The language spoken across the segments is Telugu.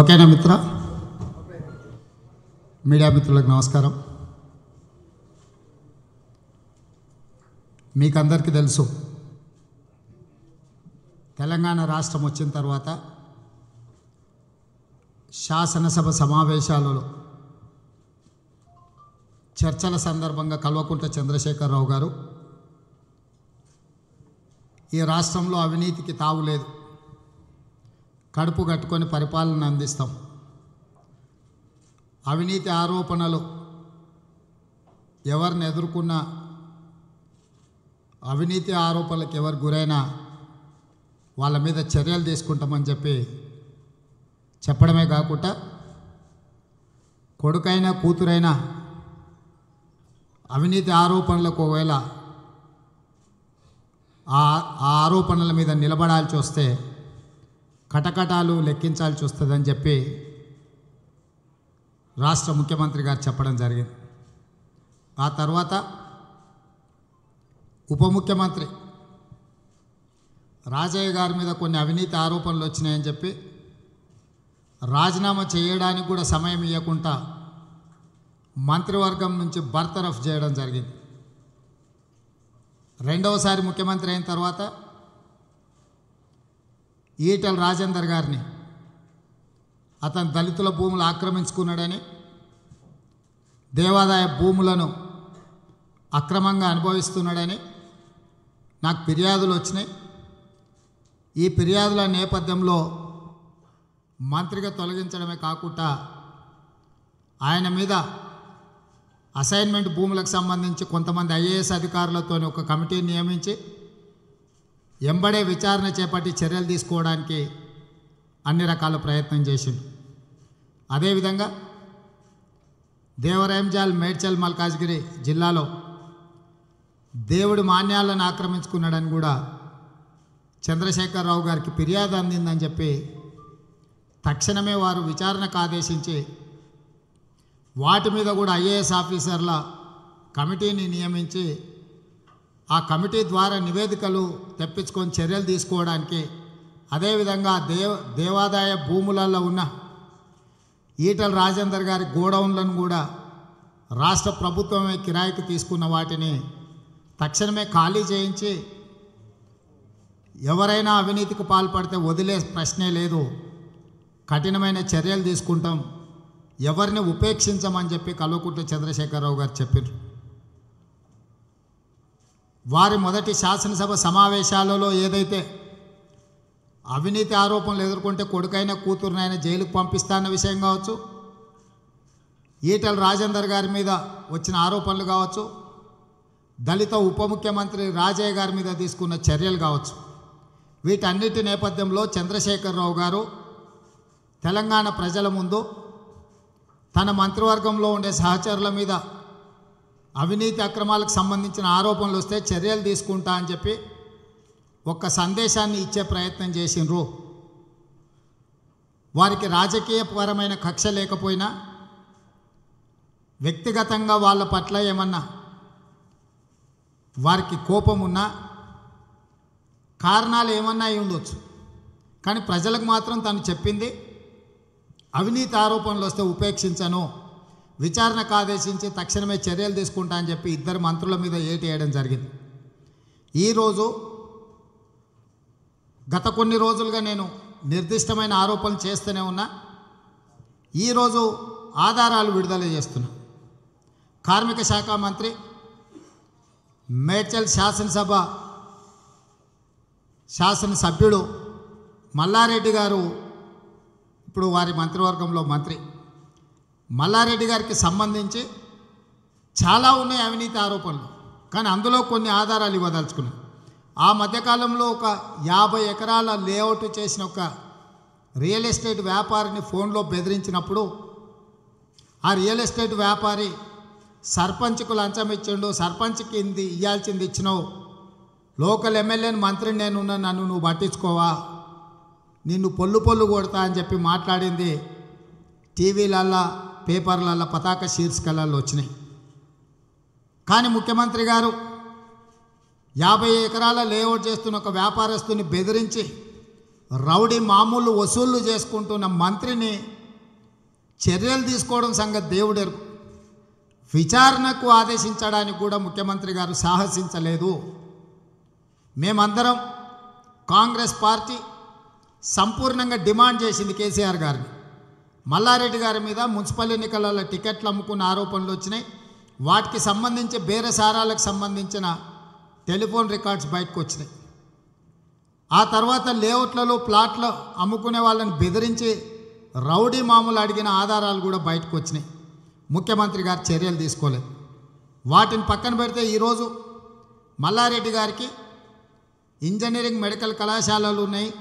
ఓకేనా మిత్ర? మీడియా మిత్రులకు నమస్కారం. మీకు అందరికీ తెలుసు తెలంగాణ రాష్ట్రం వచ్చిన తర్వాత శాసనసభ సమావేశాలలో చర్చల సందర్భంగా కల్వకుంట్ల చంద్రశేఖరరావు గారు ఈ రాష్ట్రంలో అవినీతికి తావు లేదు. కడుపు కట్టుకొని పరిపాలన అందిస్తాం. అవినీతి ఆరోపణలు ఎవరిని ఎదుర్కొన్నా అవినీతి ఆరోపణలకు ఎవరు గురైనా వాళ్ళ మీద చర్యలు తీసుకుంటామని చెప్పి చెప్పడమే కాకుండా కొడుకైనా కూతురైనా అవినీతి ఆరోపణలకు ఒకవేళ ఆ ఆ ఆరోపణల మీద నిలబడాల్సి వస్తే కటకటాలు లెక్కించాల్సి వస్తుందని చెప్పి రాష్ట్ర ముఖ్యమంత్రి గారు చెప్పడం జరిగింది. ఆ తర్వాత ఉప ముఖ్యమంత్రి రాజయ్య గారి మీద కొన్ని అవినీతి ఆరోపణలు వచ్చినాయని చెప్పి రాజీనామా చేయడానికి కూడా సమయం ఇవ్వకుండా మంత్రివర్గం నుంచి బర్తరఫ్ చేయడం జరిగింది. రెండవసారి ముఖ్యమంత్రి అయిన తర్వాత ఈటల రాజేందర్ గారిని. అతను దళితుల భూములు ఆక్రమించుకున్నాడని దేవాదాయ భూములను అక్రమంగా అనుభవిస్తున్నాడని నాకు ఫిర్యాదులు వచ్చినాయి. ఈ ఫిర్యాదుల నేపథ్యంలో మంత్రిగా తొలగించడమే కాకుండా ఆయన మీద అసైన్మెంట్ భూములకు సంబంధించి కొంతమంది ఐఏఎస్ అధికారులతో ఒక కమిటీని నియమించి ఎంబడే విచారణ చేపట్టి చర్యలు తీసుకోవడానికి అన్ని రకాల ప్రయత్నం చేసిండు. అదేవిధంగా దేవరాయంజాల్ మేడ్చల్ మల్కాజ్గిరి జిల్లాలో దేవుడి మాన్యాలను ఆక్రమించుకున్నాడని కూడా చంద్రశేఖరరావు గారికి ఫిర్యాదు అందిందని చెప్పి తక్షణమే వారు విచారణకు ఆదేశించి వాటి మీద కూడా ఐఏఎస్ ఆఫీసర్ల కమిటీని నియమించి ఆ కమిటీ ద్వారా నివేదికలు తెప్పించుకొని చర్యలు తీసుకోవడానికి అదేవిధంగా దేవ దేవాదాయ భూములలో ఉన్న ఈటల రాజేందర్ గారి గోడౌన్లను కూడా రాష్ట్ర ప్రభుత్వమే కిరాయికి తీసుకున్న వాటిని తక్షణమే ఖాళీ చేయించి ఎవరైనా అవినీతికి పాల్పడితే వదిలే ప్రశ్నే లేదు. కఠినమైన చర్యలు తీసుకుంటాం. ఎవరిని ఉపేక్షించమని చెప్పి కల్వకుంట్ల చంద్రశేఖరరావు గారు చెప్పారు వారి మొదటి శాసనసభ సమావేశాలలో ఏదైతే అవినీతి ఆరోపణలు ఎదుర్కొంటే కొడుకైన కూతురునైనా జైలుకు పంపిస్తాన్న విషయం కావచ్చు ఈటల రాజేందర్ గారి మీద వచ్చిన ఆరోపణలు కావచ్చు దళిత ఉప ముఖ్యమంత్రి రాజయ్య గారి మీద తీసుకున్న చర్యలు కావచ్చు. వీటన్నిటి నేపథ్యంలో చంద్రశేఖరరావు గారు తెలంగాణ ప్రజల ముందు తన మంత్రివర్గంలో ఉండే సహచరుల మీద అవినీతి అక్రమాలకు సంబంధించిన ఆరోపణలు వస్తే చర్యలు తీసుకుంటా అని చెప్పి ఒక సందేశాన్ని ఇచ్చే ప్రయత్నం చేసిండ్రు. వారికి రాజకీయపరమైన కక్ష లేకపోయినా వ్యక్తిగతంగా వాళ్ళ పట్ల ఏమన్నా వారికి కోపం ఉన్నా కారణాలు ఏమన్నా అయి ఉండొచ్చు. కానీ ప్రజలకు మాత్రం తను చెప్పింది అవినీతి ఆరోపణలు వస్తే ఉపేక్షించను. విచారణకు ఆదేశించి తక్షణమే చర్యలు తీసుకుంటా అని చెప్పి ఇద్దరు మంత్రుల మీద ఏటి వేయడం జరిగింది. ఈరోజు గత కొన్ని రోజులుగా నేను నిర్దిష్టమైన ఆరోపణలు చేస్తూనే ఉన్నా. ఈరోజు ఆధారాలు విడుదల చేస్తున్నా. కార్మిక శాఖ మంత్రి మేడ్చల్ శాసనసభ శాసనసభ్యుడు మల్లారెడ్డి గారు ఇప్పుడు వారి మంత్రివర్గంలో మంత్రి మల్లారెడ్డి గారికి సంబంధించి చాలా ఉన్నాయి అవినీతి ఆరోపణలు. కానీ అందులో కొన్ని ఆధారాలు ఇవ్వదలుచుకున్నాం ఆ మధ్యకాలంలో ఒక యాభై ఎకరాల లేఅవుట్ చేసిన ఒక రియల్ ఎస్టేట్ వ్యాపారిని ఫోన్లో బెదిరించినప్పుడు ఆ రియల్ ఎస్టేట్ వ్యాపారి సర్పంచ్కు లంచం ఇచ్చిండు సర్పంచ్కి ఇంది ఇవ్వాల్సింది ఇచ్చినావు. లోకల్ ఎమ్మెల్యేని మంత్రిని నేనున్నా నన్ను నువ్వు పట్టించుకోవా? నిన్ను పొల్లు పొల్లు కొడతా అని చెప్పి మాట్లాడింది టీవీలల్లా పేపర్లలో పతాక శీర్షికలలో వచ్చినాయి. కానీ ముఖ్యమంత్రి గారు యాభై ఎకరాల లేఅవుట్ చేస్తున్న ఒక వ్యాపారస్తుని బెదిరించి రౌడీ మామూలు వసూళ్ళు చేసుకుంటున్న మంత్రిని చర్యలు తీసుకోవడం సంగతి దేవుడెరు విచారణకు ఆదేశించడానికి కూడా ముఖ్యమంత్రి గారు సాహసించలేదు. మేమందరం కాంగ్రెస్ పార్టీ సంపూర్ణంగా డిమాండ్ చేసింది కేసీఆర్ గారిని. మల్లారెడ్డి గారి మీద మున్సిపల్ ఎన్నికలలో టికెట్లు అమ్ముకున్న ఆరోపణలు వచ్చినాయి. వాటికి సంబంధించి బేరసారాలకు సంబంధించిన టెలిఫోన్ రికార్డ్స్ బయటకు వచ్చినాయి. ఆ తర్వాత లేఅవుట్లలో ప్లాట్లు అమ్ముకునే వాళ్ళని బెదిరించి రౌడీ మామూలు అడిగిన ఆధారాలు కూడా బయటకు వచ్చినాయి. ముఖ్యమంత్రి గారు చర్యలు తీసుకోలేదు. వాటిని పక్కన పెడితే ఈరోజు మల్లారెడ్డి గారికి ఇంజనీరింగ్ మెడికల్ కళాశాలలు ఉన్నాయి.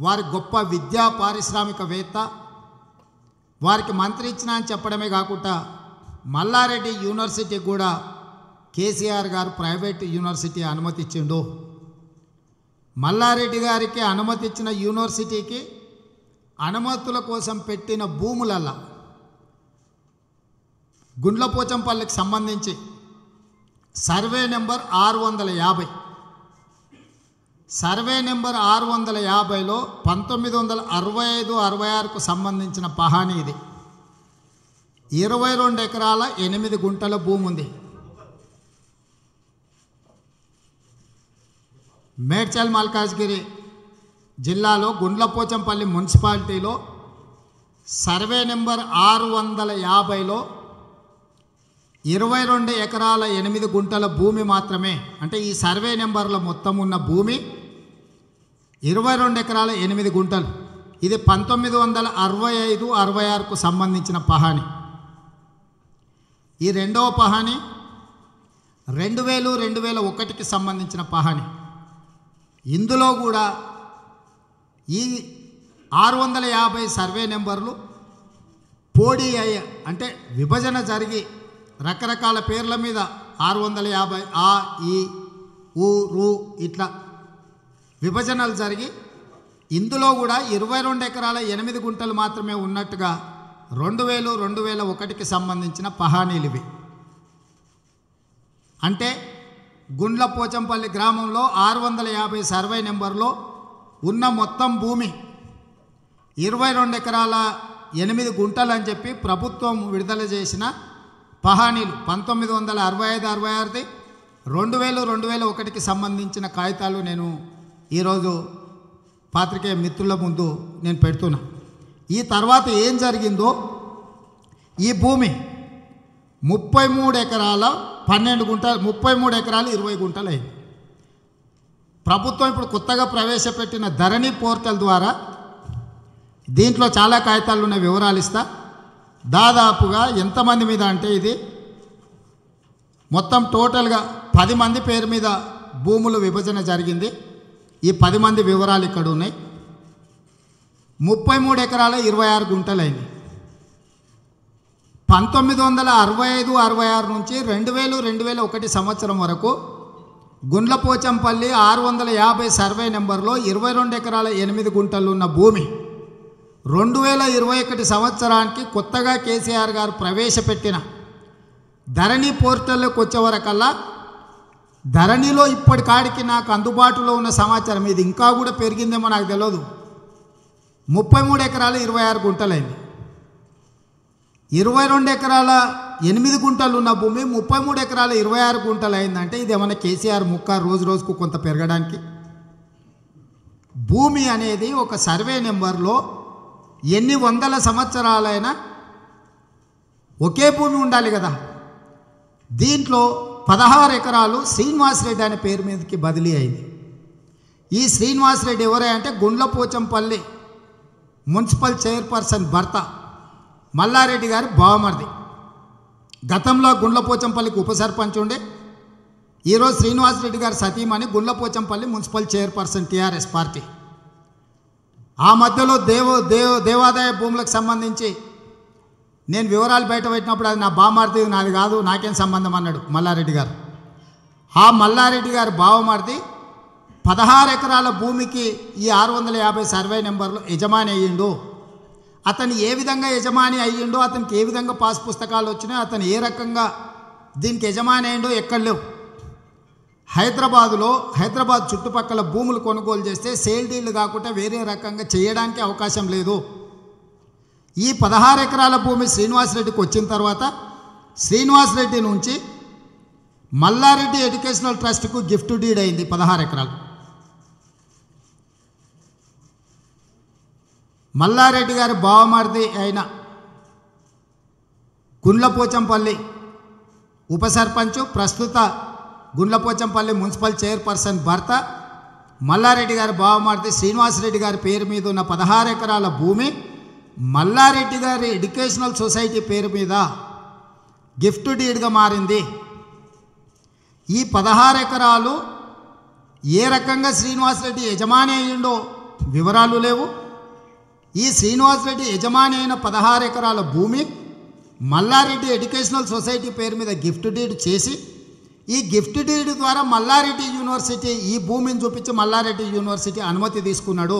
వారి గొప్ప విద్యా పారిశ్రామికవేత్త వారికి మంత్రి ఇచ్చిన అని చెప్పడమే కాకుండా మల్లారెడ్డి యూనివర్సిటీ కూడా కేసీఆర్ గారు ప్రైవేట్ యూనివర్సిటీ అనుమతి ఇచ్చిండు. మల్లారెడ్డి గారికి అనుమతి ఇచ్చిన యూనివర్సిటీకి అనుమతుల కోసం పెట్టిన భూములల్లా గుండ్లపోచంపల్లికి సంబంధించి సర్వే నెంబర్ ఆరు వందల యాభై. సర్వే నెంబర్ ఆరు వందల యాభైలో పంతొమ్మిది వందల అరవై ఐదు అరవై ఆరుకు సంబంధించిన పహాని ఇది. ఇరవై రెండు ఎకరాల ఎనిమిది గుంటల భూమి ఉంది. మేడ్చల్ మల్కాజ్గిరి జిల్లాలో గుండ్లపోచంపల్లి మున్సిపాలిటీలో సర్వే నెంబర్ ఆరు వందల యాభైలో ఇరవై రెండు ఎకరాల ఎనిమిది గుంటల భూమి మాత్రమే. అంటే ఈ సర్వే నెంబర్ల మొత్తం ఉన్న భూమి ఇరవై రెండు ఎకరాల ఎనిమిది గుంటలు. ఇది పంతొమ్మిది వందల అరవై ఐదు అరవై ఆరుకు సంబంధించిన పహాని. ఈ రెండవ పహాని రెండు వేలు రెండు వేల ఒకటికి సంబంధించిన పహాని. ఇందులో కూడా ఈ ఆరు వందల యాభై సర్వే నెంబర్లు పోడీ అంటే విభజన జరిగి రకరకాల పేర్ల మీద ఆరు వందల యాభై ఆ ఈ ఊ రు ఇట్లా విభజనలు జరిగి ఇందులో కూడా ఇరవై రెండు ఎకరాల ఎనిమిది గుంటలు మాత్రమే ఉన్నట్టుగా రెండు వేలు రెండు వేల ఒకటికి సంబంధించిన పహానీలివి. అంటే గుండ్ల పోచంపల్లి గ్రామంలో ఆరు వందల యాభై సర్వే నెంబర్లో ఉన్న మొత్తం భూమి ఇరవై రెండు ఎకరాల ఎనిమిది గుంటలు అని చెప్పి ప్రభుత్వం విడుదల చేసిన పహానీలు పంతొమ్మిది వందల అరవై ఐదు అరవై ఆరుది. రెండు వేలు రెండు వేల ఒకటికి సంబంధించిన కాగితాలు నేను ఈరోజు పాత్రికేయ మిత్రుల ముందు నేను పెడుతున్నా. ఈ తర్వాత ఏం జరిగిందో ఈ భూమి ముప్పై మూడు ఎకరాల పన్నెండు గుంటలు ముప్పై మూడు ఎకరాలు ఇరవై గుంటలు అయింది. ప్రభుత్వం ఇప్పుడు కొత్తగా ప్రవేశపెట్టిన ధరణి పోర్టల్ ద్వారా దీంట్లో చాలా కాగితాలు ఉన్న వివరాలు ఇస్తా. దాదాపుగా ఎంతమంది మీద అంటే ఇది? మొత్తం టోటల్గా పది మంది పేరు మీద భూములు విభజన జరిగింది. ఈ పది మంది వివరాలు ఇక్కడ ఉన్నాయి. ముప్పై మూడు ఎకరాల ఇరవై ఆరు గుంటలైంది. పంతొమ్మిది వందల అరవై ఐదు అరవై ఆరు నుంచి రెండు వేలు రెండు వేల ఒకటి సంవత్సరం వరకు గుండ్లపోచంపల్లి ఆరు వందల యాభై సర్వే నెంబర్లో ఇరవై రెండు ఎకరాల ఎనిమిది గుంటలు ఉన్న భూమి రెండు వేల ఇరవై ఒకటి సంవత్సరానికి కొత్తగా కేసీఆర్ గారు ప్రవేశపెట్టిన ధరణి పోర్టల్లోకి వచ్చేవరకల్లా ధరణిలో ఇప్పటికాడికి నాకు అందుబాటులో ఉన్న సమాచారం ఇది ఇంకా కూడా పెరిగిందేమో నాకు తెలియదు ముప్పై మూడు ఎకరాలు ఇరవై ఆరు గుంటలైంది. ఇరవై రెండు ఎకరాల ఎనిమిది గుంటలు ఉన్న భూమి ముప్పై మూడు ఎకరాల ఇరవై ఆరు గుంటలు అయిందంటే ఇది ఏమైనా కేసీఆర్ ముక్క రోజు రోజుకు కొంత పెరగడానికి? భూమి అనేది ఒక సర్వే నెంబర్లో ఎన్ని వందల సంవత్సరాలైనా ఒకే భూమి ఉండాలి కదా. దీంట్లో పదహారు ఎకరాలు శ్రీనివాస్ రెడ్డి అనే పేరు మీదకి బదిలీ అయింది. ఈ శ్రీనివాస్ రెడ్డి ఎవరే అంటే గుండ్లపోచంపల్లి మున్సిపల్ చైర్పర్సన్ భర్త మల్లారెడ్డి గారి బావమరిది. గతంలో గుండ్లపోచంపల్లికి ఉప సర్పంచ్ ఉండే. ఈరోజు శ్రీనివాస్ రెడ్డి గారి సతీమణి Gundlapochampally municipal chairperson TRS party. ఆ మధ్యలో దేవ దేవ దేవాదాయ భూములకు సంబంధించి నేను వివరాలు బయట పెట్టినప్పుడు అది నా బామార్ది నాది కాదు నాకేం సంబంధం అన్నాడు మల్లారెడ్డి గారు. ఆ మల్లారెడ్డి గారు బావమరిది పదహారు ఎకరాల భూమికి ఈ ఆరు వందల యాభై సర్వే నెంబర్లో యజమాని అయ్యిండు. అతను ఏ విధంగా యజమాని అయ్యిండో అతనికి ఏ విధంగా పాస్ పుస్తకాలు వచ్చినాయో అతను ఏ రకంగా దీనికి యజమాని అయ్యిండో ఎక్కడ లేవు. హైదరాబాదులో హైదరాబాద్ చుట్టుపక్కల భూములు కొనుగోలు చేస్తే సేల్ డీల్ కాకుండా వేరే రకంగా చేయడానికి అవకాశం లేదు. ఈ పదహారు ఎకరాల భూమి శ్రీనివాసరెడ్డికి వచ్చిన తర్వాత శ్రీనివాసరెడ్డి నుంచి మల్లారెడ్డి ఎడ్యుకేషనల్ ట్రస్ట్కు గిఫ్ట్ డీడ్ అయింది పదహారు ఎకరాలు. మల్లారెడ్డి గారి బావమరిది అయిన గుండ్లపోచంపల్లి ఉప సర్పంచ్ ప్రస్తుత గుండ్లపోచంపల్లి మున్సిపల్ చైర్పర్సన్ భర్త మల్లారెడ్డి గారి బావమార్తె శ్రీనివాసరెడ్డి గారి పేరు మీద ఉన్న పదహారు ఎకరాల భూమి మల్లారెడ్డి గారి ఎడ్యుకేషనల్ సొసైటీ పేరు మీద గిఫ్ట్ డీడ్గా మారింది. ఈ పదహారు ఎకరాలు ఏ రకంగా శ్రీనివాసరెడ్డి యజమాని అయ్యిండో వివరాలు లేవు. ఈ శ్రీనివాసరెడ్డి యజమాని అయిన పదహారు ఎకరాల భూమి మల్లారెడ్డి ఎడ్యుకేషనల్ సొసైటీ పేరు మీద గిఫ్ట్ డీడ్ చేసి ఈ గిఫ్ట్ డీడ్ ద్వారా మల్లారెడ్డి యూనివర్సిటీ ఈ భూమిని చూపించి మల్లారెడ్డి యూనివర్సిటీ అనుమతి తీసుకున్నాడు.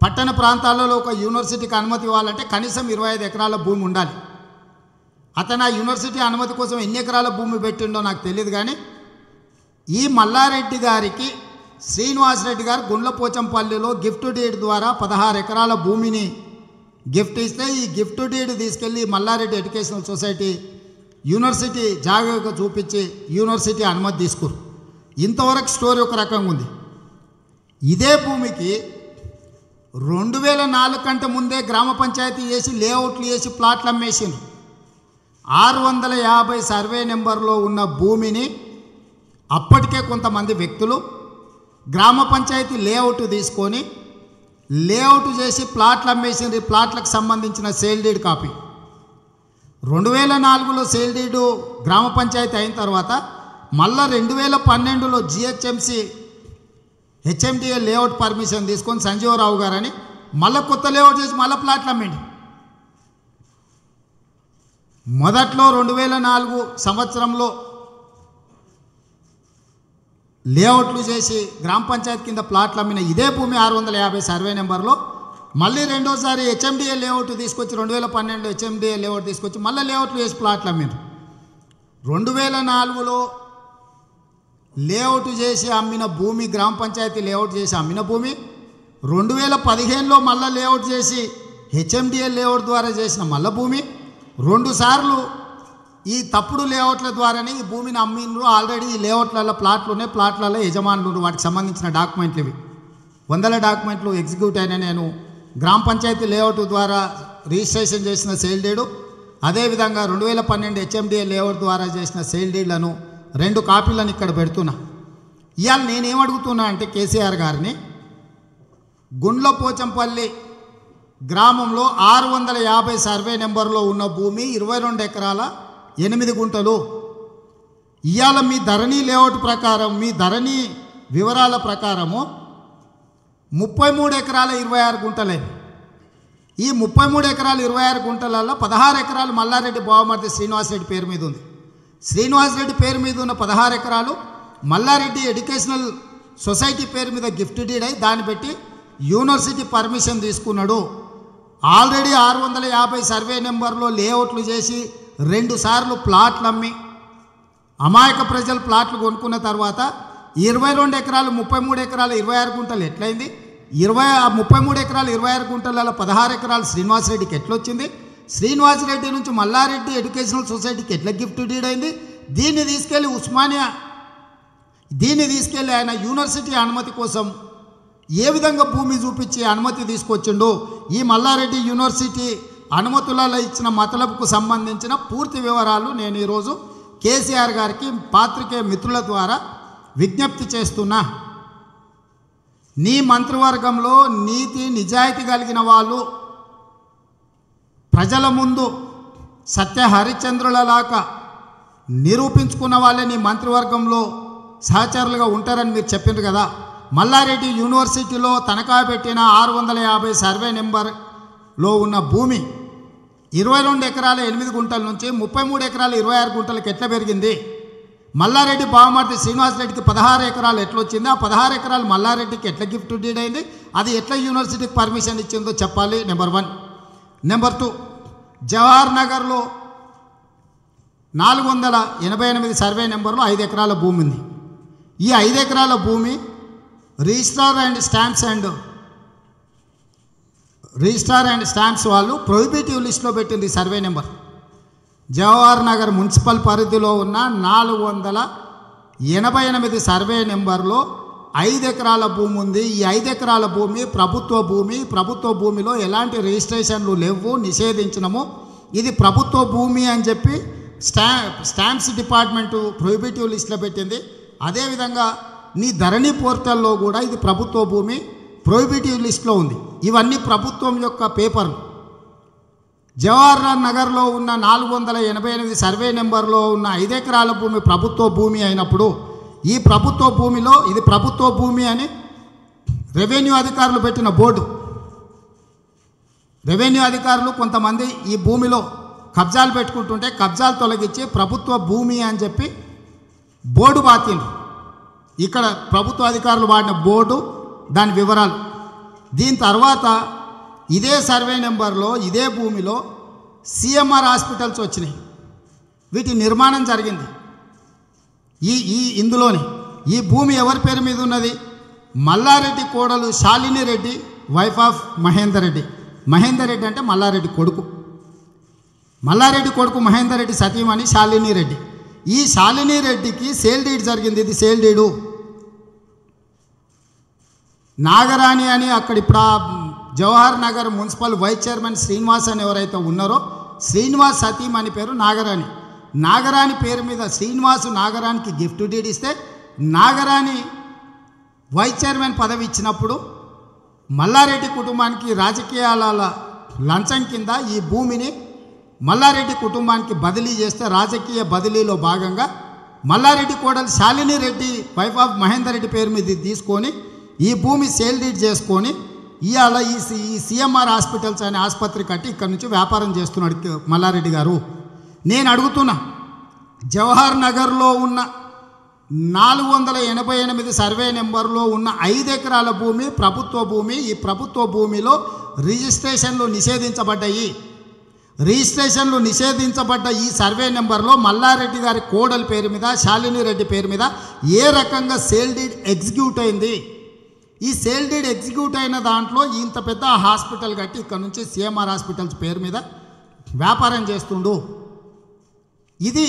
పట్టణ ప్రాంతాలలో ఒక యూనివర్సిటీకి అనుమతి ఇవ్వాలంటే కనీసం ఇరవై ఐదు ఎకరాల భూమి ఉండాలి. అతను ఆ యూనివర్సిటీ అనుమతి కోసం ఎన్ని ఎకరాల భూమి పెట్టిండో నాకు తెలియదు కానీ ఈ మల్లారెడ్డి గారికి శ్రీనివాసరెడ్డి గారు గుండ్లపోచంపల్లిలో గిఫ్ట్ డీడ్ ద్వారా పదహారు ఎకరాల భూమిని గిఫ్ట్ ఇస్తే ఈ గిఫ్ట్ డీడ్ తీసుకెళ్ళి మల్లారెడ్డి ఎడ్యుకేషనల్ సొసైటీ యూనివర్సిటీ జాగ్రత్తగా చూపించి యూనివర్సిటీ అనుమతి తీసుకురు. ఇంతవరకు స్టోరీ ఒక రకంగా ఉంది. ఇదే భూమికి రెండు వేల నాలుగు కంటే ముందే గ్రామ పంచాయతీ చేసి లేఅవుట్లు చేసి ప్లాట్లు అమ్మేసిండ్రు. ఆరు వందల యాభై సర్వే నెంబర్లో ఉన్న భూమిని అప్పటికే కొంతమంది వ్యక్తులు గ్రామ పంచాయతీ లేఅవుట్ తీసుకొని లేఅవుట్ చేసి ప్లాట్లు అమ్మేసిండ్రు. ఈ ప్లాట్లకు సంబంధించిన సేల్ డీడ్ కాపీ. రెండు వేల నాలుగులో సేల్ డీడు గ్రామ పంచాయతీ అయిన తర్వాత మళ్ళా రెండు వేల పన్నెండులో జిహెచ్ఎంసి హెచ్ఎండిఏ లేఅవుట్ పర్మిషన్ తీసుకొని సంజీవరావు గారని మళ్ళీ కొత్త లేఅవుట్ చేసి మళ్ళీ ప్లాట్లు అమ్మిండు. మొదట్లో రెండు వేల నాలుగు సంవత్సరంలో లేఅవుట్లు చేసి గ్రామ పంచాయతీ కింద ప్లాట్లు అమ్మిన ఇదే భూమి ఆరు వందల యాభై సర్వే నెంబర్లో మళ్ళీ రెండోసారి హెచ్ఎండిఏ లేఅవుట్ తీసుకొచ్చి రెండు వేల పన్నెండు హెచ్ఎండిఏ లేఅవుట్ తీసుకొచ్చి మళ్ళీ లేఅవుట్లు చేసి ప్లాట్లు అమ్మారు రెండు వేల నాలుగులో లేఅవుట్ చేసి అమ్మిన భూమి గ్రామ పంచాయతీ లేఅవుట్ చేసి అమ్మిన భూమి రెండు వేల పదిహేనులో మళ్ళీ లేఅవుట్ చేసి హెచ్ఎండిఏ లేఅవుట్ ద్వారా చేసిన మల్ల భూమి రెండుసార్లు ఈ తప్పుడు లేఅవుట్ల ద్వారానే ఈ భూమిని అమ్మిండ్రు. ఆల్రెడీ ఈ లేఅవుట్లలో ప్లాట్లు ఉన్నాయి ప్లాట్లలో యజమానులు వాటికి సంబంధించిన డాక్యుమెంట్లు ఇవి. వందల డాక్యుమెంట్లు ఎగ్జిక్యూట్ అయిన నేను గ్రామ పంచాయతీ లేఅవుట్ ద్వారా రిజిస్ట్రేషన్ చేసిన సేల్ డీడు అదేవిధంగా రెండు వేల పన్నెండు హెచ్ఎండిఏ లేఅవుట్ ద్వారా చేసిన సేల్ డీడ్లను రెండు కాపీలను ఇక్కడ పెడుతున్నా. ఇవాళ నేనేమడుగుతున్నా అంటే కేసీఆర్ గారిని గుండ్ల పోచంపల్లి గ్రామంలో ఆరు వందల యాభై సర్వే నెంబర్లో ఉన్న భూమి ఇరవై రెండు ఎకరాల ఎనిమిది గుంటలు. ఇవాళ మీ ధరణి లేఅవుట్ ప్రకారం మీ ధరణి వివరాల ప్రకారము ముప్పై మూడు ఎకరాల ఇరవై ఆరు గుంటలే ఈ ముప్పై మూడు ఎకరాలు ఇరవై ఆరు గుంటలలో పదహారు ఎకరాలు మల్లారెడ్డి బావమర్ది శ్రీనివాసరెడ్డి పేరు మీద ఉంది. శ్రీనివాసరెడ్డి పేరు మీద ఉన్న పదహారు ఎకరాలు మల్లారెడ్డి ఎడ్యుకేషనల్ సొసైటీ పేరు మీద గిఫ్ట్ డీడ్ అయి దాన్ని పెట్టి యూనివర్సిటీ పర్మిషన్ తీసుకున్నాడు. ఆల్రెడీ ఆరు వందల యాభై సర్వే నెంబర్లో లేఅవుట్లు చేసి రెండు సార్లు ప్లాట్లు అమ్మి అమాయక ప్రజలు ప్లాట్లు కొనుక్కున్న తర్వాత ఇరవై రెండు ఎకరాలు ముప్పై మూడు ఎకరాలు ఇరవై ఆరు గుంటలు ఎట్లయింది? ఇరవై ముప్పై మూడు ఎకరాలు ఇరవై ఆరు గుంటలలో పదహారు ఎకరాలు శ్రీనివాసరెడ్డికి ఎట్లొచ్చింది? శ్రీనివాసరెడ్డి నుంచి మల్లారెడ్డి ఎడ్యుకేషనల్ సొసైటీకి ఎట్లా గిఫ్ట్ డీడ్ అయింది? దీన్ని తీసుకెళ్ళి ఉస్మానియా దీన్ని తీసుకెళ్ళి ఆయన యూనివర్సిటీ అనుమతి కోసం ఏ విధంగా భూమి చూపించి అనుమతి తీసుకొచ్చిండు ఈ మల్లారెడ్డి యూనివర్సిటీ అనుమతులలో ఇచ్చిన మతలబుకు సంబంధించిన పూర్తి వివరాలు నేను ఈరోజు కేసీఆర్ గారికి పాత్రికేయ మిత్రుల ద్వారా విజ్ఞప్తి చేస్తున్నా. నీ మంత్రివర్గంలో నీతి నిజాయితీ కలిగిన వాళ్ళు ప్రజల ముందు సత్య హరిశ్చంద్రులలాగా నిరూపించుకున్న వాళ్ళే నీ మంత్రివర్గంలో సహచరులుగా ఉంటారని మీరు చెప్పిండ్రు కదా. మల్లారెడ్డి యూనివర్సిటీలో తనఖా పెట్టిన ఆరు వందల యాభై సర్వే నెంబర్లో ఉన్న భూమి ఇరవై రెండు ఎకరాల ఎనిమిది గుంటల నుంచి ముప్పై మూడు ఎకరాల ఇరవై ఆరు గుంటలకు ఎట్లా పెరిగింది? మల్లారెడ్డి బావమర్తి శ్రీనివాసరెడ్డికి పదహారు ఎకరాలు ఎట్లా వచ్చింది ఆ పదహారు ఎకరాలు మల్లారెడ్డికి ఎట్లా గిఫ్ట్ డీడ్ అయింది అది ఎట్లా యూనివర్సిటీకి పర్మిషన్ ఇచ్చిందో చెప్పాలి number one. Number two Jawahar నగర్లో నాలుగు వందల ఎనభై ఎనిమిది సర్వే నెంబర్లో ఐదు ఎకరాల భూమి ఉంది. ఈ ఐదు ఎకరాల భూమి registrar and stamps and registrar and stamps వాళ్ళు ప్రొహిబిటివ్ లిస్ట్లో పెట్టింది survey number. Jawahar Nagar municipal పరిధిలో ఉన్న నాలుగు వందల ఎనభై ఎనిమిది సర్వే నెంబర్లో ఐదు ఎకరాల భూమి ఉంది. ఈ ఐదు ఎకరాల భూమి ప్రభుత్వ భూమి. ప్రభుత్వ భూమిలో ఎలాంటి రిజిస్ట్రేషన్లు లేవు నిషేధించినము. ఇది ప్రభుత్వ భూమి అని చెప్పి స్టా స్టాంప్స్ డిపార్ట్మెంటు ప్రొహిబిటివ్ లిస్ట్లో పెట్టింది. అదేవిధంగా నీ ధరణి పోర్టల్లో కూడా ఇది ప్రభుత్వ భూమి ప్రొహిబిటివ్ లిస్ట్లో ఉంది. ఇవన్నీ ప్రభుత్వం యొక్క పేపర్లు. జవహర్లాల్ నగర్లో ఉన్న నాలుగు వందల ఎనభై ఎనిమిది సర్వే నెంబర్లో ఉన్న ఐదు ఎకరాల భూమి ప్రభుత్వ భూమి అయినప్పుడు ఈ ప్రభుత్వ భూమిలో ఇది ప్రభుత్వ భూమి అని రెవెన్యూ అధికారులు పెట్టిన బోర్డు. రెవెన్యూ అధికారులు కొంతమంది ఈ భూమిలో కబ్జాలు పెట్టుకుంటుంటే కబ్జాలు తొలగించి ప్రభుత్వ భూమి అని చెప్పి బోర్డు బాతిండ్రు ఇక్కడ ప్రభుత్వ అధికారులు వాడిన బోర్డు దాని వివరాలు. దీని తర్వాత ఇదే సర్వే నెంబర్లో ఇదే భూమిలో సిఎంఆర్ హాస్పిటల్స్ వచ్చినాయి. వీటి నిర్మాణం జరిగింది. ఈ ఈ ఇందులోని. ఈ భూమి ఎవరి పేరు మీద ఉన్నది? మల్లారెడ్డి కోడలు శాలిని రెడ్డి వైఫ్ ఆఫ్ మహేందర్ రెడ్డి. మహేందర్ రెడ్డి అంటే మల్లారెడ్డి కొడుకు. మల్లారెడ్డి కొడుకు మహేందర్ రెడ్డి సతీమణి శాలిని రెడ్డి. ఈ శాలిని రెడ్డికి సేల్ డీడ్ జరిగింది. ఇది సేల్ డీడు. నాగరాణి అని అక్కడ ఇప్పుడు Jawahar Nagar municipal vice chairman Srinivas అని ఎవరైతే ఉన్నారో శ్రీనివాస్ సతీం అని పేరు నాగరాణి. నాగరాణి పేరు మీద శ్రీనివాసు నాగరానికి గిఫ్ట్ డీడ్ ఇస్తే నాగరాణి వైస్ చైర్మన్ పదవి ఇచ్చినప్పుడు మల్లారెడ్డి కుటుంబానికి రాజకీయాల లంచం కింద ఈ భూమిని మల్లారెడ్డి కుటుంబానికి బదిలీ చేస్తే రాజకీయ బదిలీలో భాగంగా మల్లారెడ్డి కోడలు శాలిని రెడ్డి వైఫ్ ఆఫ్ మహేందర్ రెడ్డి పేరు మీద తీసుకొని ఈ భూమి సేల్ డీడ్ చేసుకొని ఇవాళ ఈ సి- ఈ సిఎంఆర్ హాస్పిటల్స్ అనే ఆసుపత్రి కట్టి ఇక్కడ నుంచి వ్యాపారం చేస్తున్నాడు మల్లారెడ్డి గారు. నేను అడుగుతున్నా జవహర్ నగర్లో ఉన్న నాలుగు వందల ఎనభై ఎనిమిది సర్వే నెంబర్లో ఉన్న ఐదు ఎకరాల భూమి ప్రభుత్వ భూమి ఈ ప్రభుత్వ భూమిలో రిజిస్ట్రేషన్లు నిషేధించబడ్డాయి. రిజిస్ట్రేషన్లు నిషేధించబడ్డ ఈ సర్వే నెంబర్లో మల్లారెడ్డి గారి కోడలి పేరు మీద శాలిని రెడ్డి పేరు మీద ఏ రకంగా సేల్ డీడ్ ఎగ్జిక్యూట్ అయింది? ఈ సేల్ డీడ్ ఎగ్జిక్యూట్ అయిన దాంట్లో ఇంత పెద్ద హాస్పిటల్ కట్టి ఇక్కడ నుంచి సిఎంఆర్ హాస్పిటల్స్ పేరు మీద వ్యాపారం చేస్తుండు. ఇది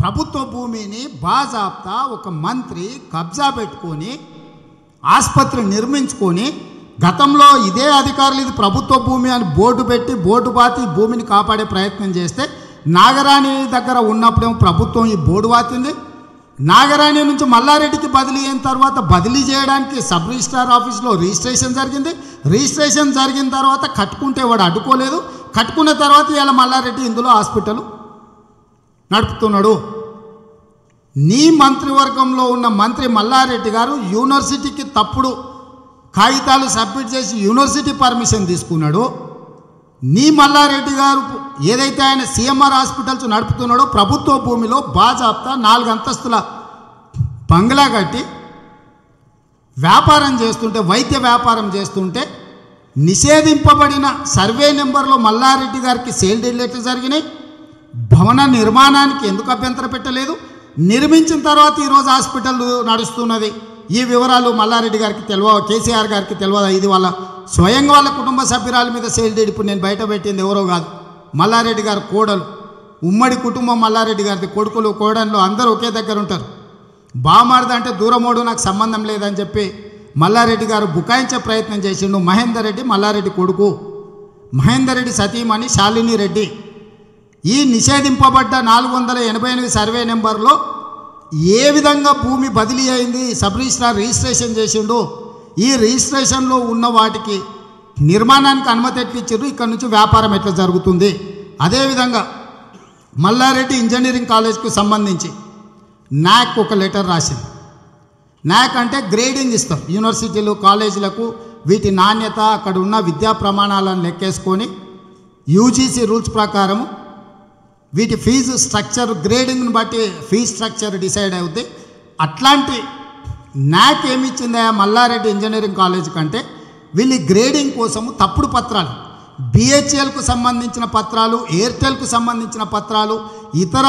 ప్రభుత్వ భూమిని బాజాబ్తా ఒక మంత్రి కబ్జా పెట్టుకొని ఆసుపత్రి నిర్మించుకొని గతంలో ఇదే అధికారులు ఇది ప్రభుత్వ భూమి అని బోర్డు పెట్టి బోర్డు బాతి భూమిని కాపాడే ప్రయత్నం చేస్తే నాగరాణి దగ్గర ఉన్నప్పుడేమో ప్రభుత్వం ఈ బోర్డు బాతింది. నాగరాణి నుంచి మల్లారెడ్డికి బదిలీ అయిన తర్వాత బదిలీ చేయడానికి సబ్ రిజిస్ట్రార్ ఆఫీస్లో రిజిస్ట్రేషన్ జరిగింది. రిజిస్ట్రేషన్ జరిగిన తర్వాత కట్టుకుంటే వాడు అడ్డుకోలేదు. కట్టుకున్న తర్వాత ఇలా మల్లారెడ్డి ఇందులో హాస్పిటల్ నడుపుతున్నాడు. నీ మంత్రివర్గంలో ఉన్న మంత్రి మల్లారెడ్డి గారు యూనివర్సిటీకి తప్పుడు కాగితాలు సబ్మిట్ చేసి యూనివర్సిటీ పర్మిషన్ తీసుకున్నాడు. నీ మల్లారెడ్డి గారు ఏదైతే ఆయన సీఎంఆర్ హాస్పిటల్స్ నడుపుతున్నాడో ప్రభుత్వ భూమిలో బాజాప్తా నాలుగు అంతస్తుల బంగ్లా కట్టి వ్యాపారం చేస్తుంటే వైద్య వ్యాపారం చేస్తుంటే నిషేధింపబడిన సర్వే నెంబర్లో మల్లారెడ్డి గారికి సేల్ డీల్ జరిగినాయి. భవన నిర్మాణానికి ఎందుకు అభ్యంతర పెట్టలేదు? నిర్మించిన తర్వాత ఈరోజు హాస్పిటల్ నడుస్తున్నది. ఈ వివరాలు మల్లారెడ్డి గారికి తెలియ కేసీఆర్ గారికి తెలియదు ఇది వాళ్ళ స్వయంగా వాళ్ళ కుటుంబ సభ్యురాల మీద సేల్డెడ్ ఇప్పుడు నేను బయట పెట్టింది ఎవరో కాదు. మల్లారెడ్డి గారు కోడలు. ఉమ్మడి కుటుంబం మల్లారెడ్డి గారిది. కొడుకులు కోడళ్ళు అందరూ ఒకే దగ్గర ఉంటారు. బామారది అంటే దూరమోడు నాకు సంబంధం లేదని చెప్పి మల్లారెడ్డి గారు బుకాయించే ప్రయత్నం చేసిండు మహేందర్ రెడ్డి మల్లారెడ్డి కొడుకు. మహేందర్ రెడ్డి సతీమణి శాలిని రెడ్డి. ఈ నిషేధింపబడ్డ నాలుగు వందల ఎనభై ఎనిమిది సర్వే నెంబర్లో ఏ విధంగా భూమి బదిలీ అయింది? సబ్ రిజిస్ట్రార్ రిజిస్ట్రేషన్ చేసిండు. ఈ రిజిస్ట్రేషన్లో ఉన్న వాటికి నిర్మాణానికి అనుమతి ఎట్లిచ్చారు ఇక్కడ నుంచి వ్యాపారం ఎట్లా జరుగుతుంది? అదేవిధంగా మల్లారెడ్డి ఇంజనీరింగ్ కాలేజ్కు సంబంధించి నాక్ ఒక లెటర్ రాసింది. నాక్ అంటే గ్రేడింగ్ ఇస్తారు యూనివర్సిటీలు కాలేజీలకు వీటి నాణ్యత అక్కడ ఉన్న విద్యా ప్రమాణాలను లెక్కేసుకొని యూజీసీ రూల్స్ ప్రకారము వీటి ఫీజు స్ట్రక్చర్ గ్రేడింగ్ని బట్టి ఫీజు స్ట్రక్చర్ డిసైడ్ అవుద్ది. అట్లాంటి నాక్ ఏమి ఇచ్చిందా మల్లారెడ్డి ఇంజనీరింగ్ కాలేజ్ కంటే వీళ్ళు గ్రేడింగ్ కోసము తప్పుడు పత్రాలు. బిహెచ్ఎల్కు సంబంధించిన పత్రాలు ఎయిర్టెల్కు సంబంధించిన పత్రాలు ఇతర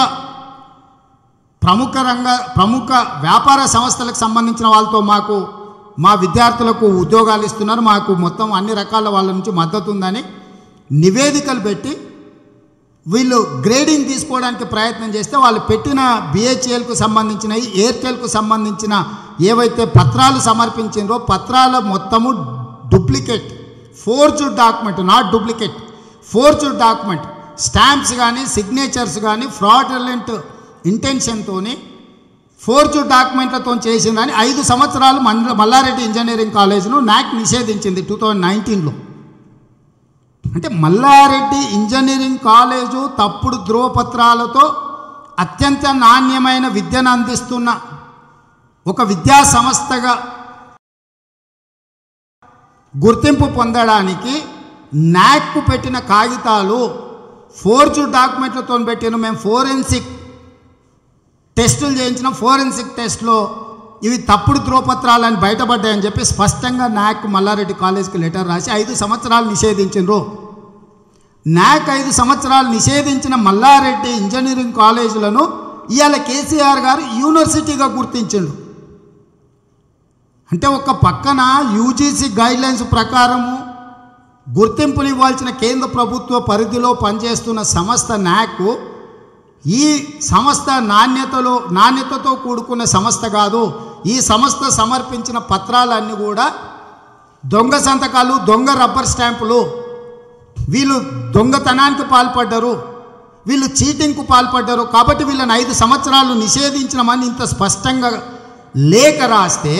ప్రముఖ రంగ ప్రముఖ వ్యాపార సంస్థలకు సంబంధించిన వాళ్ళతో మాకు మా విద్యార్థులకు ఉద్యోగాలు ఇస్తున్నారు. మాకు మొత్తం అన్ని రకాల వాళ్ళ నుంచి మద్దతు ఉందని నివేదికలు పెట్టి వీళ్ళు గ్రేడింగ్ తీసుకోవడానికి ప్రయత్నం చేస్తే వాళ్ళు పెట్టిన బిహెచ్ఎల్కు సంబంధించినవి ఎయిర్టెల్కు సంబంధించిన ఏవైతే పత్రాలు సమర్పించిందో పత్రాల మొత్తము duplicate. Forge document not duplicate. Forge document. Stamps కానీ సిగ్నేచర్స్ కానీ ఫ్రాడ్లెంట్ ఇంటెన్షన్తో ఫోర్జు డాక్యుమెంట్లతో చేసిందని ఐదు సంవత్సరాలు మల్లారెడ్డి ఇంజనీరింగ్ కాలేజ్ను నాక్ నిషేధించింది టూ థౌజండ్ నైన్టీన్లో. అంటే మల్లారెడ్డి ఇంజనీరింగ్ కాలేజు తప్పుడు ధ్రువపత్రాలతో అత్యంత నాణ్యమైన విద్యను అందిస్తున్న ఒక విద్యా సంస్థగా గుర్తింపు పొందడానికి నాక్కు పెట్టిన కాగితాలు ఫోర్జు డాక్యుమెంట్లతో పెట్టిన మేము ఫోరెన్సిక్ టెస్టులు చేయించిన ఫోరెన్సిక్ టెస్ట్లో ఇవి తప్పుడు ధ్రువపత్రాలని బయటపడ్డాయని చెప్పి స్పష్టంగా నాయక్ మల్లారెడ్డి కాలేజ్కి లెటర్ రాసి ఐదు సంవత్సరాలు నిషేధించిండ్రు. నాక్ ఐదు సంవత్సరాలు నిషేధించిన మల్లారెడ్డి ఇంజనీరింగ్ కాలేజీలను ఇవాళ కేసీఆర్ గారు యూనివర్సిటీగా గుర్తించిండు. అంటే ఒక పక్కన యూజీసీ గైడ్లైన్స్ ప్రకారము గుర్తింపుని ఇవ్వాల్సిన కేంద్ర ప్రభుత్వ పరిధిలో పనిచేస్తున్న సంస్థ నాకు ఈ సంస్థ నాణ్యతలో నాణ్యతతో కూడుకున్న సంస్థ కాదు ఈ సంస్థ సమర్పించిన పత్రాలన్నీ కూడా దొంగ సంతకాలు దొంగ రబ్బర్ స్టాంపులు వీళ్ళు దొంగతనానికి పాల్పడ్డారు వీళ్ళు చీటింగ్కు పాల్పడ్డారు కాబట్టి వీళ్ళని ఐదు సంవత్సరాలు నిషేధించినమని ఇంత స్పష్టంగా లేఖ రాస్తే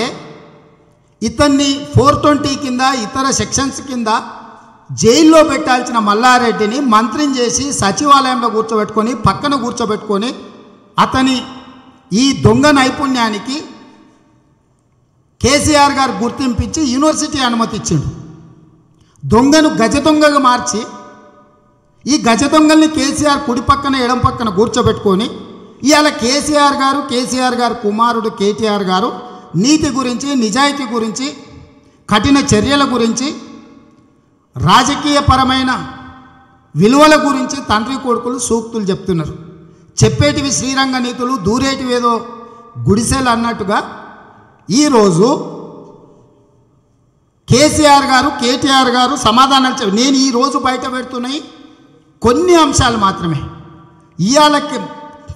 ఇతన్ని ఫోర్ ట్వంటీ కింద ఇతర సెక్షన్స్ కింద జైల్లో పెట్టాల్సిన మల్లారెడ్డిని మంత్రిని చేసి సచివాలయంలో కూర్చోబెట్టుకొని పక్కన కూర్చోబెట్టుకొని అతని ఈ దొంగ నైపుణ్యానికి కేసీఆర్ గారు గుర్తింపించి యూనివర్సిటీ అనుమతి ఇచ్చిండు. దొంగను గజ దొంగగా మార్చి ఈ గజ దొంగల్ని కేసీఆర్ కుడి పక్కన ఎడం పక్కన కూర్చోబెట్టుకొని ఇవాళ కేసీఆర్ గారు కేసీఆర్ గారు కుమారుడు కేటీఆర్ గారు నీతి గురించి నిజాయితీ గురించి కఠిన చర్యల గురించి రాజకీయపరమైన విలువల గురించి తండ్రి కొడుకులు సూక్తులు చెప్తున్నారు. చెప్పేటివి శ్రీరంగ నీతులు దూరేటివేదో గుడిసెలు అన్నట్టుగా ఈరోజు కేసీఆర్ గారు కేటీఆర్ గారు సమాధానాలు చెప్పి నేను ఈరోజు బయట పెడుతున్నాయి కొన్ని అంశాలు మాత్రమే. ఇవాళకి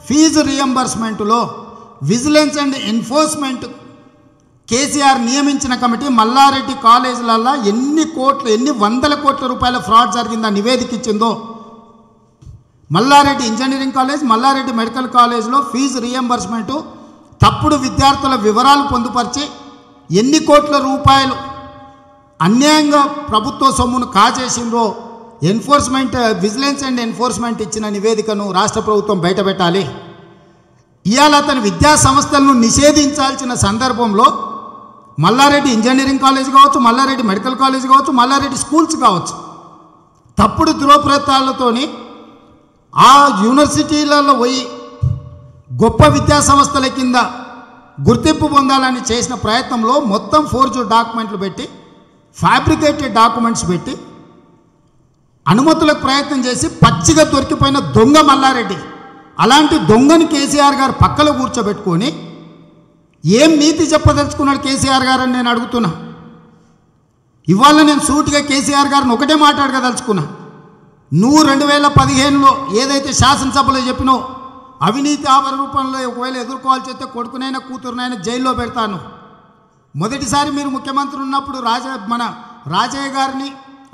ఫీజు రియంబర్స్మెంట్లో విజిలెన్స్ అండ్ ఎన్ఫోర్స్మెంట్ కేసీఆర్ నియమించిన కమిటీ మల్లారెడ్డి కాలేజీలల్లో ఎన్ని కోట్లు ఎన్ని వందల కోట్ల రూపాయల ఫ్రాడ్ జరిగిందా నివేదిక ఇచ్చిందో. Malla Reddy engineering college Malla Reddy medical కాలేజ్లో ఫీజు రియంబర్స్మెంటు తప్పుడు విద్యార్థుల వివరాలు పొందుపరిచి ఎన్ని కోట్ల రూపాయలు అన్యాయంగా ప్రభుత్వ సొమ్మును కాజేసిందో ఎన్ఫోర్స్మెంట్ విజిలెన్స్ అండ్ ఎన్ఫోర్స్మెంట్ ఇచ్చిన నివేదికను రాష్ట్ర ప్రభుత్వం బయటపెట్టాలి. ఇవాళ అతని విద్యా సంస్థలను నిషేధించాల్సిన సందర్భంలో మల్లారెడ్డి ఇంజనీరింగ్ కాలేజ్ కావచ్చు మల్లారెడ్డి మెడికల్ కాలేజ్ కావచ్చు మల్లారెడ్డి స్కూల్స్ కావచ్చు. తప్పుడు ధృవప్రతాలతోని ఆ యూనివర్సిటీలలో పోయి గొప్ప విద్యా సంస్థల కింద గుర్తింపు పొందాలని చేసిన ప్రయత్నంలో మొత్తం ఫోర్జు డాక్యుమెంట్లు పెట్టి ఫ్యాబ్రికేటెడ్ డాక్యుమెంట్స్ పెట్టి అనుమతులకు ప్రయత్నం చేసి పచ్చిగా దొరికిపోయిన దొంగ మల్లారెడ్డి. అలాంటి దొంగని కేసీఆర్ గారు పక్కలో కూర్చోబెట్టుకొని ఏం నీతి చెప్పదలుచుకున్నాడు కేసీఆర్ గారు అని నేను అడుగుతున్నా. ఇవాళ నేను సూటిగా కేసీఆర్ గారిని ఒకటే మాట్లాడగదలుచుకున్నా. నువ్వు రెండు వేల పదిహేనులో ఏదైతే శాసనసభలో చెప్పినో అవినీతి ఆవర రూపంలో ఒకవేళ ఎదుర్కోవాల్సి వస్తే కొడుకునైనా కూతురునైనా జైల్లో పెడతాను. మొదటిసారి మీరు ముఖ్యమంత్రి ఉన్నప్పుడు రాజ మన రాజయ్య గారిని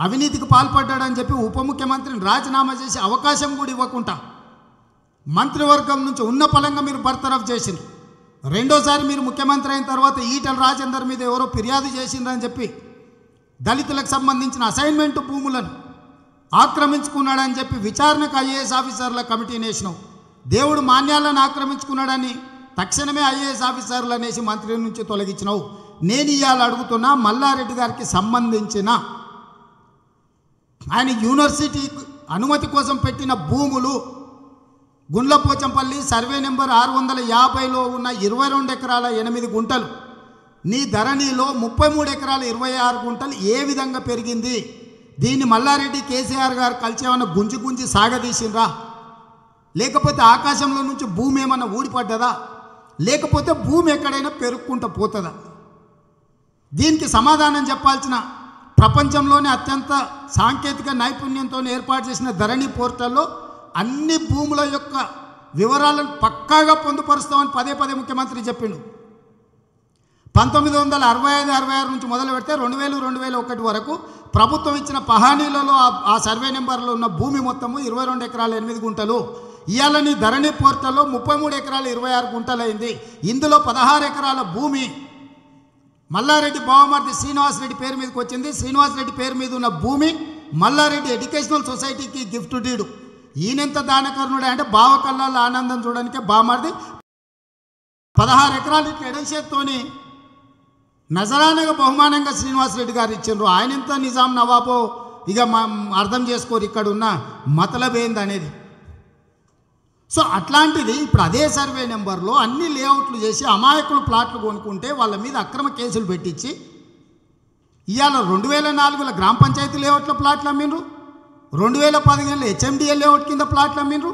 అవినీతికి పాల్పడ్డాడని చెప్పి ఉప ముఖ్యమంత్రిని రాజీనామా చేసి అవకాశం కూడా ఇవ్వకుండా మంత్రివర్గం నుంచి ఉన్న పలంగా మీరు బర్తరఫ్ చేసిండ్రు. రెండోసారి మీరు ముఖ్యమంత్రి అయిన తర్వాత ఈటల రాజేందర్ మీద ఎవరో ఫిర్యాదు చేసిండ్రని చెప్పి దళితులకు సంబంధించిన అసైన్మెంట్ భూములను ఆక్రమించుకున్నాడని చెప్పి విచారణకు ఐఏఎస్ ఆఫీసర్ల కమిటీని వేసినావు దేవుడు మాన్యాలను ఆక్రమించుకున్నాడని తక్షణమే ఐఏఎస్ ఆఫీసర్లు అనేసి మంత్రి నుంచి తొలగించినావు. నేను ఇవాళ అడుగుతున్నా మల్లారెడ్డి గారికి సంబంధించిన ఆయన యూనివర్సిటీ అనుమతి కోసం పెట్టిన భూములు గుండ్లపోచంపల్లి సర్వే నెంబర్ ఆరు వందల యాభైలో ఉన్న ఇరవై రెండు ఎకరాల ఎనిమిది గుంటలు. నీ ధరణిలో ముప్పై మూడు ఎకరాల ఇరవై ఆరు గుంటలు ఏ విధంగా పెరిగింది? దీన్ని మల్లారెడ్డి కేసీఆర్ గారు కలిసి ఏమన్నా గుంజి గుంజి సాగదీసిండ్రా? లేకపోతే ఆకాశంలో నుంచి భూమి ఏమన్నా ఊడిపడ్డదా? లేకపోతే భూమి ఎక్కడైనా పెరుక్కుంటూ పోతుందా? దీనికి సమాధానం చెప్పాల్సిన ప్రపంచంలోనే అత్యంత సాంకేతిక నైపుణ్యంతో ఏర్పాటు చేసిన ధరణి పోర్టల్లో అన్ని భూముల యొక్క వివరాలను పక్కాగా పొందుపరుస్తామని పదే పదే ముఖ్యమంత్రి చెప్పిండు. పంతొమ్మిది వందల అరవై ఐదు అరవై ఆరు నుంచి మొదలు పెడితే రెండు వేలు రెండు వేల ఒకటి వరకు ప్రభుత్వం ఇచ్చిన పహానీలలో ఆ- ఆ సర్వే నెంబర్లో ఉన్న భూమి మొత్తము ఇరవై రెండు ఎకరాల ఎనిమిది గుంటలు. ఇవాళని ధరణి పోర్టల్లో ముప్పై మూడు ఎకరాల ఇరవై ఆరు గుంటలైంది. ఇందులో పదహారు ఎకరాల భూమి మల్లారెడ్డి బావమర్ది శ్రీనివాసరెడ్డి పేరు మీదకి వచ్చింది. శ్రీనివాసరెడ్డి పేరు మీద ఉన్న భూమి మల్లారెడ్డి ఎడ్యుకేషనల్ సొసైటీకి గిఫ్ట్ డీడు. ఈయనెంత దానకర్ణుడే అంటే బావ ఆనందం చూడడానికి బావమర్ది పదహారు ఎకరాలు ఇట్లా నజరానగా బహుమానంగా శ్రీనివాసరెడ్డి గారు ఇచ్చిండ్రు. ఆయన ఎంత నిజాం నవాబో ఇక మా అర్థం చేసుకోరు. ఇక్కడ ఉన్న మతలబేంది అనేది సో అట్లాంటిది ఇప్పుడు అదే సర్వే నెంబర్లో అన్ని లేఅవుట్లు చేసి అమాయకులు ప్లాట్లు కొనుక్కుంటే వాళ్ళ మీద అక్రమ కేసులు పెట్టించి ఇవాళ రెండు వేల నాలుగులో గ్రామ పంచాయతీ లేఅవుట్లో ప్లాట్లు అమ్మిండ్రు. రెండు వేల పదిహేనులో హెచ్ఎండిఎల్ లేఅవుట్ కింద ప్లాట్లు అమ్మిండ్రు.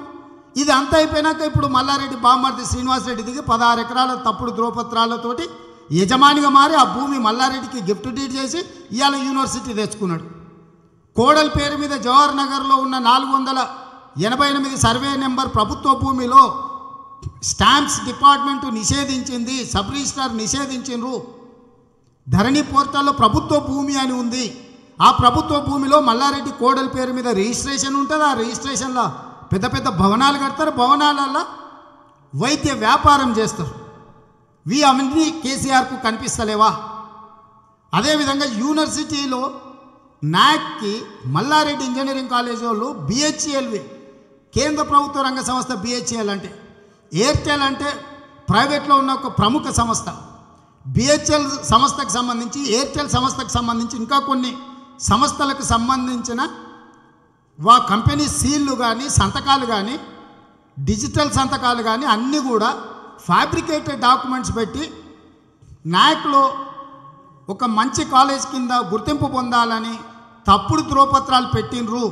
ఇది అంతా అయిపోయినాక ఇప్పుడు మల్లారెడ్డి బామ్మర్ది శ్రీనివాసరెడ్డి దిగి పదహారు ఎకరాల తప్పుడు ధ్రువపత్రాలతోటి యజమానిగా మారి ఆ భూమి మల్లారెడ్డికి గిఫ్ట్ డీడ్ చేసి ఇవాళ యూనివర్సిటీ తెచ్చుకున్నాడు. కోడల్ పేరు మీద జవహర్ నగర్లో ఉన్న నాలుగు వందల ఎనభై ఎనిమిది సర్వే నెంబర్ ప్రభుత్వ భూమిలో స్టాంప్స్ డిపార్ట్మెంట్ నిషేధించింది సబ్ రిజిస్ట్రార్ నిషేధించిండ్రు. ధరణి పోర్టల్లో ప్రభుత్వ భూమి అని ఉంది. ఆ ప్రభుత్వ భూమిలో మల్లారెడ్డి కోడల పేరు మీద రిజిస్ట్రేషన్ ఉంటుంది. ఆ రిజిస్ట్రేషన్లో పెద్ద పెద్ద భవనాలు కడతారు. భవనాలల్లో వైద్య వ్యాపారం చేస్తారు. వి అవన్నీ కేసీఆర్కు కనిపిస్తలేవా? అదేవిధంగా యూనివర్సిటీలో నాక్కి మల్లారెడ్డి ఇంజనీరింగ్ కాలేజ్ వాళ్ళు బిహెచ్ఎల్వి కేంద్ర ప్రభుత్వ రంగ సంస్థ బిహెచ్ఎల్ అంటే ఎయిర్టెల్ అంటే ప్రైవేట్లో ఉన్న ఒక ప్రముఖ సంస్థ. బిహెచ్ఎల్ సంస్థకు సంబంధించి ఎయిర్టెల్ సంస్థకు సంబంధించి ఇంకా కొన్ని సంస్థలకు సంబంధించిన వా కంపెనీ సీళ్ళు కానీ సంతకాలు కానీ డిజిటల్ సంతకాలు కానీ అన్నీ కూడా ఫ్యాబ్రికేటెడ్ డాక్యుమెంట్స్ పెట్టి నాయక్లో ఒక మంచి కాలేజ్ కింద గుర్తింపు పొందాలని తప్పుడు ధ్రువపత్రాలు పెట్టినరు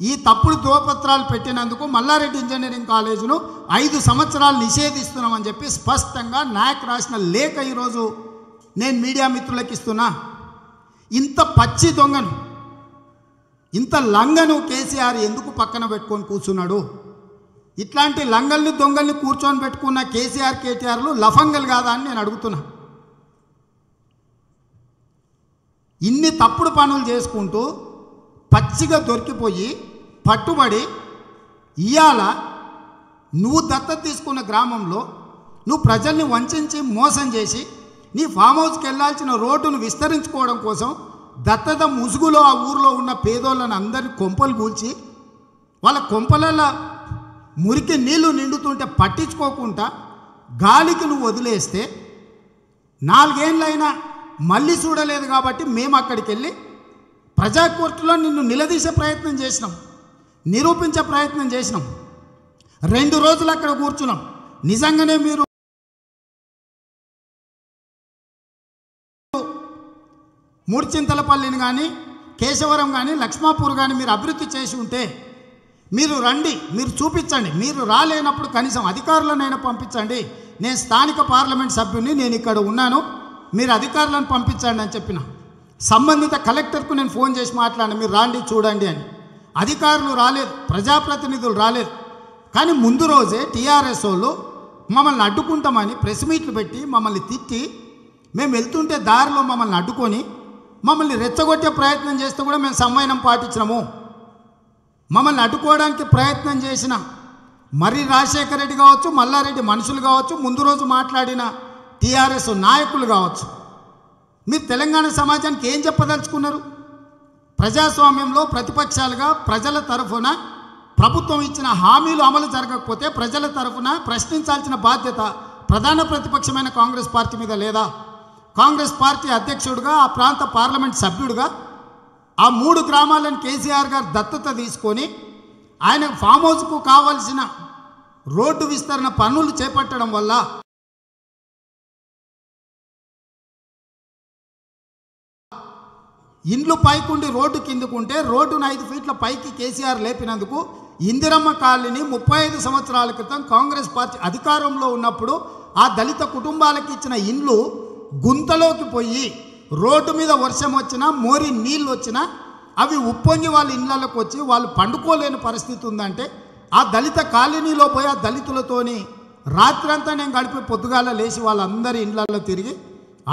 ఈ తప్పుడు ధ్రువపత్రాలు పెట్టినందుకు మల్లారెడ్డి ఇంజనీరింగ్ కాలేజీను ఐదు సంవత్సరాలు నిషేధిస్తున్నామని చెప్పి స్పష్టంగా నాయక్ రాసిన లేఖ ఈరోజు నేను మీడియా మిత్రులకు ఇస్తున్నా. ఇంత పచ్చి దొంగను ఇంత లంగను కేసీఆర్ ఎందుకు పక్కన పెట్టుకొని కూర్చున్నాడు? ఇట్లాంటి లంగల్ని దొంగల్ని కూర్చొని పెట్టుకున్న కేసీఆర్ కేటీఆర్లు లఫంగలు కాదా అని నేను అడుగుతున్నా. ఇన్ని తప్పుడు పనులు చేసుకుంటూ పచ్చిగా దొరికిపోయి పట్టుబడి ఇవాళ నువ్వు దత్తత తీసుకున్న గ్రామంలో నువ్వు ప్రజల్ని వంచి మోసం చేసి నీ ఫామ్ హౌస్కి వెళ్ళాల్సిన రోడ్డును విస్తరించుకోవడం కోసం దత్తత ముసుగులో ఆ ఊరిలో ఉన్న పేదోళ్ళని అందరిని కొంపలు కూల్చి వాళ్ళ కొంపలలో మురికి నీళ్ళు నిండుతుంటే పట్టించుకోకుండా గాలికి నువ్వు వదిలేస్తే నాలుగేళ్ళైనా మళ్ళీ చూడలేదు కాబట్టి మేము అక్కడికి వెళ్ళి ప్రజా కోర్టులో నిన్ను నిలదీసే ప్రయత్నం చేసినాం. నిరూపించే ప్రయత్నం చేసినాం. రెండు రోజులు అక్కడ కూర్చున్నాం. నిజంగానే మీరు మూర్చింతలపల్లిని కానీ కేశవరం కానీ లక్ష్మాపూర్ కానీ మీరు అభివృద్ధి చేసి ఉంటే మీరు రండి మీరు చూపించండి. మీరు రాలేనప్పుడు కనీసం అధికారులనైనా పంపించండి. నేను స్థానిక పార్లమెంట్ సభ్యుని నేను ఇక్కడ ఉన్నాను. మీరు అధికారులను పంపించండి అని చెప్పిన. సంబంధిత కలెక్టర్కు నేను ఫోన్ చేసి మాట్లాడిన మీరు రాండి చూడండి అని. అధికారులు రాలేదు ప్రజాప్రతినిధులు రాలేదు. కానీ ముందు రోజే టీఆర్ఎస్ వాళ్ళు మమ్మల్ని అడ్డుకుంటామని ప్రెస్ మీట్లు పెట్టి మమ్మల్ని తిట్టి మేము వెళ్తుంటే దారిలో మమ్మల్ని అడ్డుకొని మమ్మల్ని రెచ్చగొట్టే ప్రయత్నం చేస్తే కూడా మేము సంవయనం పాటించినాము. మమ్మల్ని అడ్డుకోవడానికి ప్రయత్నం చేసిన మరి రాజశేఖర రెడ్డి కావచ్చు మల్లారెడ్డి మనుషులు కావచ్చు ముందు రోజు మాట్లాడిన టీఆర్ఎస్ నాయకులు కావచ్చు. మీరు తెలంగాణ సమాజానికి ఏం చెప్పదలుచుకున్నారు? ప్రజాస్వామ్యంలో ప్రతిపక్షాలుగా ప్రజల తరఫున ప్రభుత్వం ఇచ్చిన హామీలు అమలు జరగకపోతే ప్రజల తరఫున ప్రశ్నించాల్సిన బాధ్యత ప్రధాన ప్రతిపక్షమైన కాంగ్రెస్ పార్టీ మీద లేదా? కాంగ్రెస్ పార్టీ అధ్యక్షుడిగా ఆ ప్రాంత పార్లమెంట్ సభ్యుడిగా ఆ మూడు గ్రామాలను కేసీఆర్ గారు దత్తత తీసుకొని ఆయన ఫామ్ హౌస్కు కావలసిన రోడ్డు విస్తరణ పనులు చేపట్టడం వల్ల ఇండ్లు పైకుండి రోడ్డు కిందకుంటే రోడ్డును ఐదు ఫీట్ల పైకి కేసీఆర్ లేపినందుకు ఇందిరమ్మ కాలనీ ముప్పై ఐదు సంవత్సరాల క్రితం కాంగ్రెస్ పార్టీ అధికారంలో ఉన్నప్పుడు ఆ దళిత కుటుంబాలకు ఇచ్చిన ఇండ్లు గుంతలోకి పోయి రోడ్డు మీద వర్షం వచ్చినా మోరి నీళ్ళు వచ్చినా అవి ఉప్పొంగి వాళ్ళ ఇళ్ళలోకి వచ్చి వాళ్ళు పండుకోలేని పరిస్థితి ఉందంటే ఆ దళిత కాలనీలో పోయి ఆ దళితులతోని రాత్రంతా నేను గడిపి పొద్దుగాల లేచి వాళ్ళందరి ఇళ్ళల్లో తిరిగి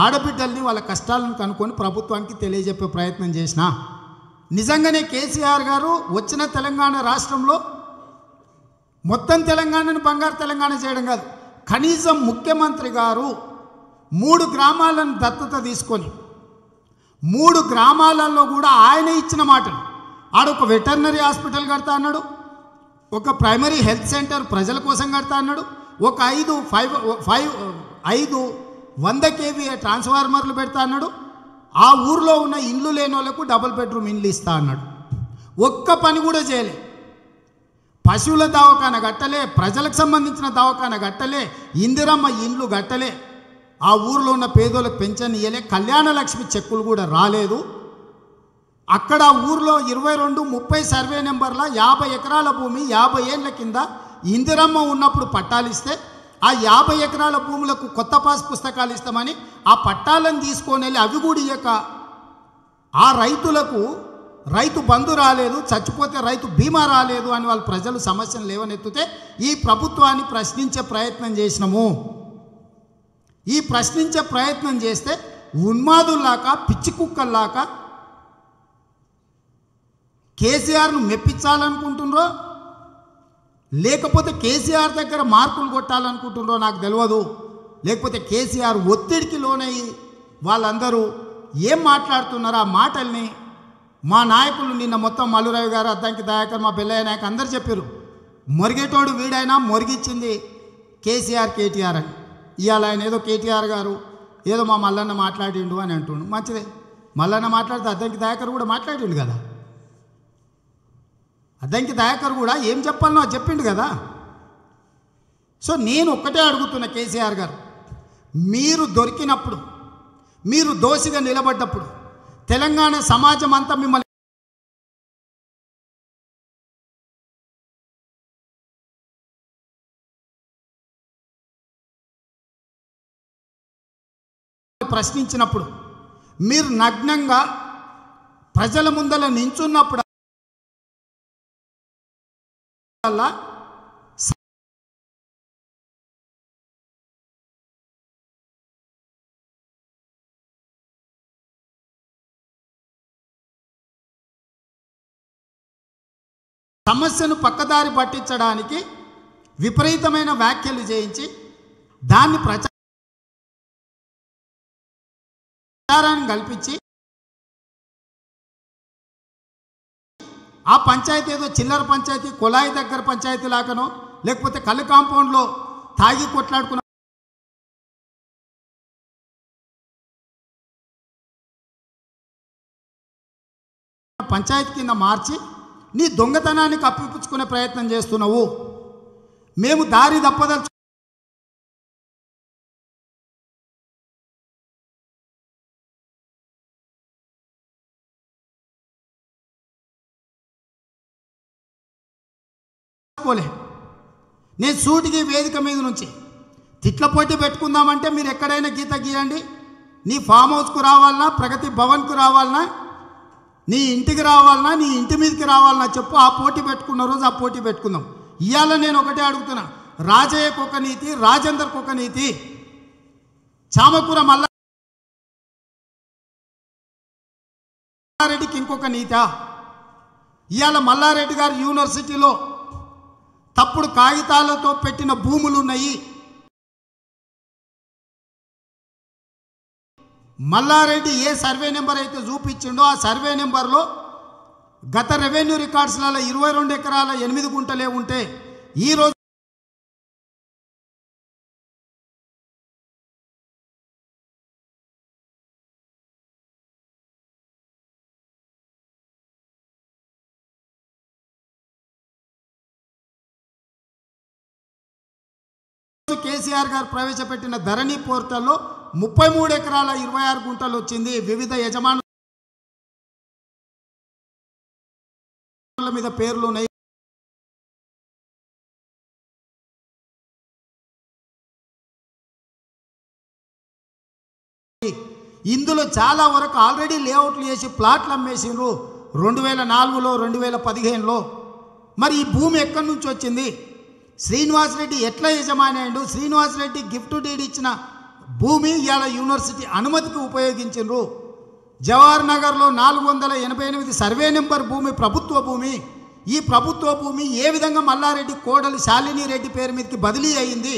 ఆడబిడ్డల్ని వాళ్ళ కష్టాలను కనుక్కొని ప్రభుత్వానికి తెలియజెప్పే ప్రయత్నం చేసిన. నిజంగానే కేసీఆర్ గారు వచ్చిన తెలంగాణ రాష్ట్రంలో మొత్తం తెలంగాణను బంగారు తెలంగాణ చేయడం కాదు. కనీసం ముఖ్యమంత్రి గారు మూడు గ్రామాలను దత్తత తీసుకొని మూడు గ్రామాలలో కూడా ఆయన ఇచ్చిన మాటలు. ఆడొక వెటర్నరీ హాస్పిటల్ కడతా అన్నాడు ఒక ప్రైమరీ హెల్త్ సెంటర్ ప్రజల కోసం కడతా అన్నాడు ఒక ఐదు ఫైవ్ ఫైవ్ ఐదు వంద కేవీ ట్రాన్స్ఫార్మర్లు పెడతా అన్నాడు. ఆ ఊర్లో ఉన్న ఇండ్లు లేని వాళ్ళకు డబుల్ బెడ్రూమ్ ఇండ్లు ఇస్తా అన్నాడు. ఒక్క పని కూడా చేయలే. పశువుల దవాఖాన గట్టలే ప్రజలకు సంబంధించిన దవాఖాన గట్టలే ఇందిరమ్మ ఇండ్లు గట్టలే ఆ ఊర్లో ఉన్న పేదోళ్ళకి పెన్షన్ ఇయ్యలే కళ్యాణ లక్ష్మి చెక్కులు కూడా రాలేదు. అక్కడ ఊర్లో ఇరవై రెండు ముప్పై సర్వే నెంబర్ల యాభై ఎకరాల భూమి యాభై ఏళ్ళ కింద ఇందిరమ్మ ఉన్నప్పుడు పట్టాలిస్తే ఆ యాభై ఎకరాల భూములకు కొత్త పాస్ పుస్తకాలు ఇస్తామని ఆ పట్టాలను తీసుకొని వెళ్ళి అవి కూడా ఇయ్యక. ఆ రైతులకు రైతు బంధు రాలేదు చచ్చిపోతే రైతు బీమా రాలేదు అని వాళ్ళ ప్రజలు సమస్యను లేవనెత్తితే ఈ ప్రభుత్వాన్ని ప్రశ్నించే ప్రయత్నం చేసినాము. ఈ ప్రశ్నించే ప్రయత్నం చేస్తే ఉన్మాదుల్లాక పిచ్చి కుక్కల్లాక కేసీఆర్ను మెప్పించాలనుకుంటున్నారో లేకపోతే కేసీఆర్ దగ్గర మార్కులు కొట్టాలనుకుంటుండ్రో నాకు తెలియదు లేకపోతే కేసీఆర్ ఒత్తిడికి లోనయ్యి వాళ్ళందరూ ఏం మాట్లాడుతున్నారో ఆ మాటల్ని మా నాయకులు నిన్న మొత్తం మల్లురావు గారు అద్దంకి దయాకర్ మా బెల్లయ్య నాయకు అందరు చెప్పారు. మొరిగేటోడు వీడైనా మొరిగిచ్చింది కేసీఆర్ కేటీఆర్ అని. ఇవాళ ఆయన ఏదో కేటీఆర్ గారు ఏదో మా మల్లన్న మాట్లాడిండు అని అంటుండు. మంచిదే. మల్లన్న మాట్లాడితే అద్దంకి దయాకర్ కూడా మాట్లాడిండు కదా. అద్దంకి దయాకర్ కూడా ఏం చెప్పాలనో చెప్పిండు కదా. సో నేను ఒక్కటే అడుగుతున్న కేసీఆర్ గారు మీరు దొరికినప్పుడు మీరు దోషిగా నిలబడ్డప్పుడు తెలంగాణ సమాజం అంతా మిమ్మల్ని ప్రశ్నించినప్పుడు మీరు నగ్నంగా ప్రజల ముందల నించున్నప్పుడు అలా సమస్యను పక్కదారి పట్టించడానికి విపరీతమైన వ్యాఖ్యలు చేయించి దాన్ని ప్రచారాన్ని కల్పించి ఆ పంచాయతీ ఏదో చిల్లర పంచాయతీ కుళాయి దగ్గర పంచాయతీ లాగానో లేకపోతే కళ్ళు కాంపౌండ్లో తాగి కొట్లాడుకున్న పంచాయతీ కింద మార్చి నీ దొంగతనాన్ని కప్పిపుచ్చుకునే ప్రయత్నం చేస్తున్నావు. మేము దారి తప్పదలుచు పోలే నేను సూటికి వేదిక మీద నుంచి తిట్ల పోటీ పెట్టుకుందామంటే మీరు ఎక్కడైనా గీత గీయండి. నీ ఫామ్ హౌస్కు రావాలన్నా ప్రగతి భవన్కు రావాలన్నా నీ ఇంటికి రావాలన్నా నీ ఇంటి మీదకి రావాలన్నా చెప్పు ఆ పోటీ పెట్టుకున్న రోజు ఆ పోటీ పెట్టుకుందాం. ఇవాళ నేను ఒకటే అడుగుతున్నా. రాజయ్యకు ఒక నీతి రాజేందర్కు ఒక నీతి. చామకూర మల్లారెడ్డికి ఇంకొక నీత? ఇవాళ మల్లారెడ్డి గారు యూనివర్సిటీలో తప్పుడు కాగితాలతో పెట్టిన భూములు ఉన్నాయి మల్లారెడ్డి ఏ సర్వే నెంబర్ అయితే చూపించిండో ఆ సర్వే నెంబర్లో గత రెవెన్యూ రికార్డ్స్లలో ఇరవై రెండు ఎకరాల ఎనిమిది గుంటలే ఉంటే ఈరోజు కేసీఆర్ గారు ప్రవేశపెట్టిన ధరణి పోర్టల్లో ముప్పై మూడు ఎకరాల ఇరవై ఆరు గుంటలు వచ్చింది. వివిధ యజమానుల మీద పేర్లు ఉన్నాయి. ఇందులో చాలా వరకు ఆల్రెడీ లేఅవుట్లు చేసి ప్లాట్లు అమ్మేసిండ్రు. రెండు వేల నాలుగులో రెండు వేల పదిహేనులో. మరి ఈ భూమి ఎక్కడి నుంచి వచ్చింది? శ్రీనివాసరెడ్డి ఎట్లా యజమాని అయ్యిండు శ్రీనివాసరెడ్డి గిఫ్ట్ డీడ్ ఇచ్చిన భూమి ఇవాళ యూనివర్సిటీ అనుమతికి ఉపయోగించిండ్రు జవహర్ నగర్లో నాలుగు వందల ఎనభై ఎనిమిది సర్వే నెంబర్ భూమి ప్రభుత్వ భూమి. ఈ ప్రభుత్వ భూమి ఏ విధంగా మల్లారెడ్డి కోడలు శాలిని రెడ్డి పేరు మీదకి బదిలీ అయింది?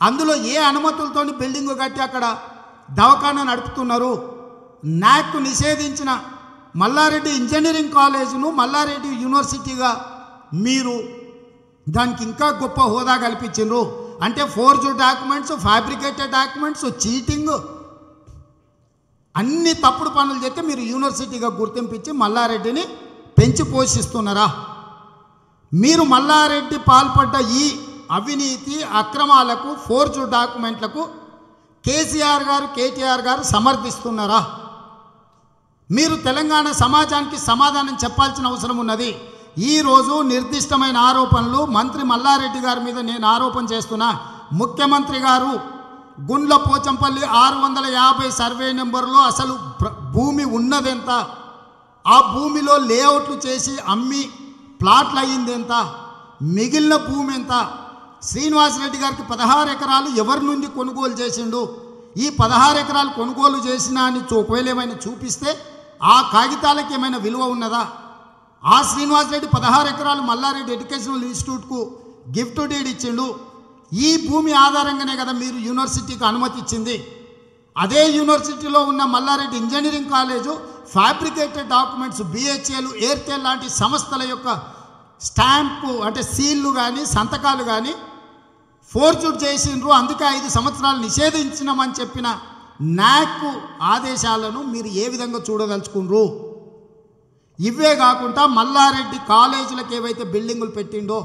అందులో ఏ అనుమతులతోని బిల్డింగ్ కట్టి అక్కడ దవాఖానా నడుపుతున్నారు? నాక్ నిషేధించిన మల్లారెడ్డి ఇంజనీరింగ్ కాలేజీను మల్లారెడ్డి యూనివర్సిటీగా మీరు దానికి ఇంకా గొప్ప హోదా కల్పించిండ్రు. అంటే forge documents fabricated documents cheating అన్ని తప్పుడు పనులు చేస్తే మీరు యూనివర్సిటీగా గుర్తింపించి మల్లారెడ్డిని పెంచి పోషిస్తున్నారా? మీరు మల్లారెడ్డి పాల్పడ్డ ఈ అవినీతి అక్రమాలకు ఫోర్జ్ డాక్యుమెంట్లకు కేసీఆర్ గారు కేటీఆర్ గారు సమర్థిస్తున్నారా? మీరు తెలంగాణ సమాజానికి సమాధానం చెప్పాల్సిన అవసరం ఉన్నది. ఈరోజు నిర్దిష్టమైన ఆరోపణలు మంత్రి మల్లారెడ్డి గారి మీద నేను ఆరోపణ చేస్తున్నా. ముఖ్యమంత్రి గారు గుండ్ల పోచంపల్లి ఆరు వందల యాభై సర్వే నెంబర్లో అసలు భూమి ఉన్నదెంత? ఆ భూమిలో లేఅవుట్లు చేసి అమ్మి ప్లాట్లు అయ్యింది ఎంత మిగిలిన భూమి ఎంత? శ్రీనివాసరెడ్డి గారికి పదహారు ఎకరాలు ఎవరి నుండి కొనుగోలు చేసిండు? ఈ పదహారు ఎకరాలు కొనుగోలు చేసినా అని ఒకవేళ ఏమైనా చూపిస్తే ఆ కాగితాలకు ఏమైనా విలువ ఉన్నదా? ఆ శ్రీనివాసరెడ్డి పదహారు ఎకరాలు మల్లారెడ్డి ఎడ్యుకేషనల్ ఇన్స్టిట్యూట్కు గిఫ్ట్ డీడ్ ఇచ్చిండు. ఈ భూమి ఆధారంగానే కదా మీరు యూనివర్సిటీకి అనుమతి ఇచ్చింది అదే యూనివర్సిటీలో ఉన్న Malla Reddy engineering college fabricated documents బిహెచ్ఏలు Airtel లాంటి సంస్థల యొక్క స్టాంపు అంటే సీళ్ళు కానీ సంతకాలు కానీ ఫోర్జుడ్ చేసిండ్రు. అందుకే ఐదు సంవత్సరాలు నిషేధించినామని చెప్పిన నాక్ ఆదేశాలను మీరు ఏ విధంగా చూడదలుచుకుండ్రు? ఇవే కాకుండా మల్లారెడ్డి కాలేజీలకు ఏవైతే బిల్డింగులు పెట్టిండో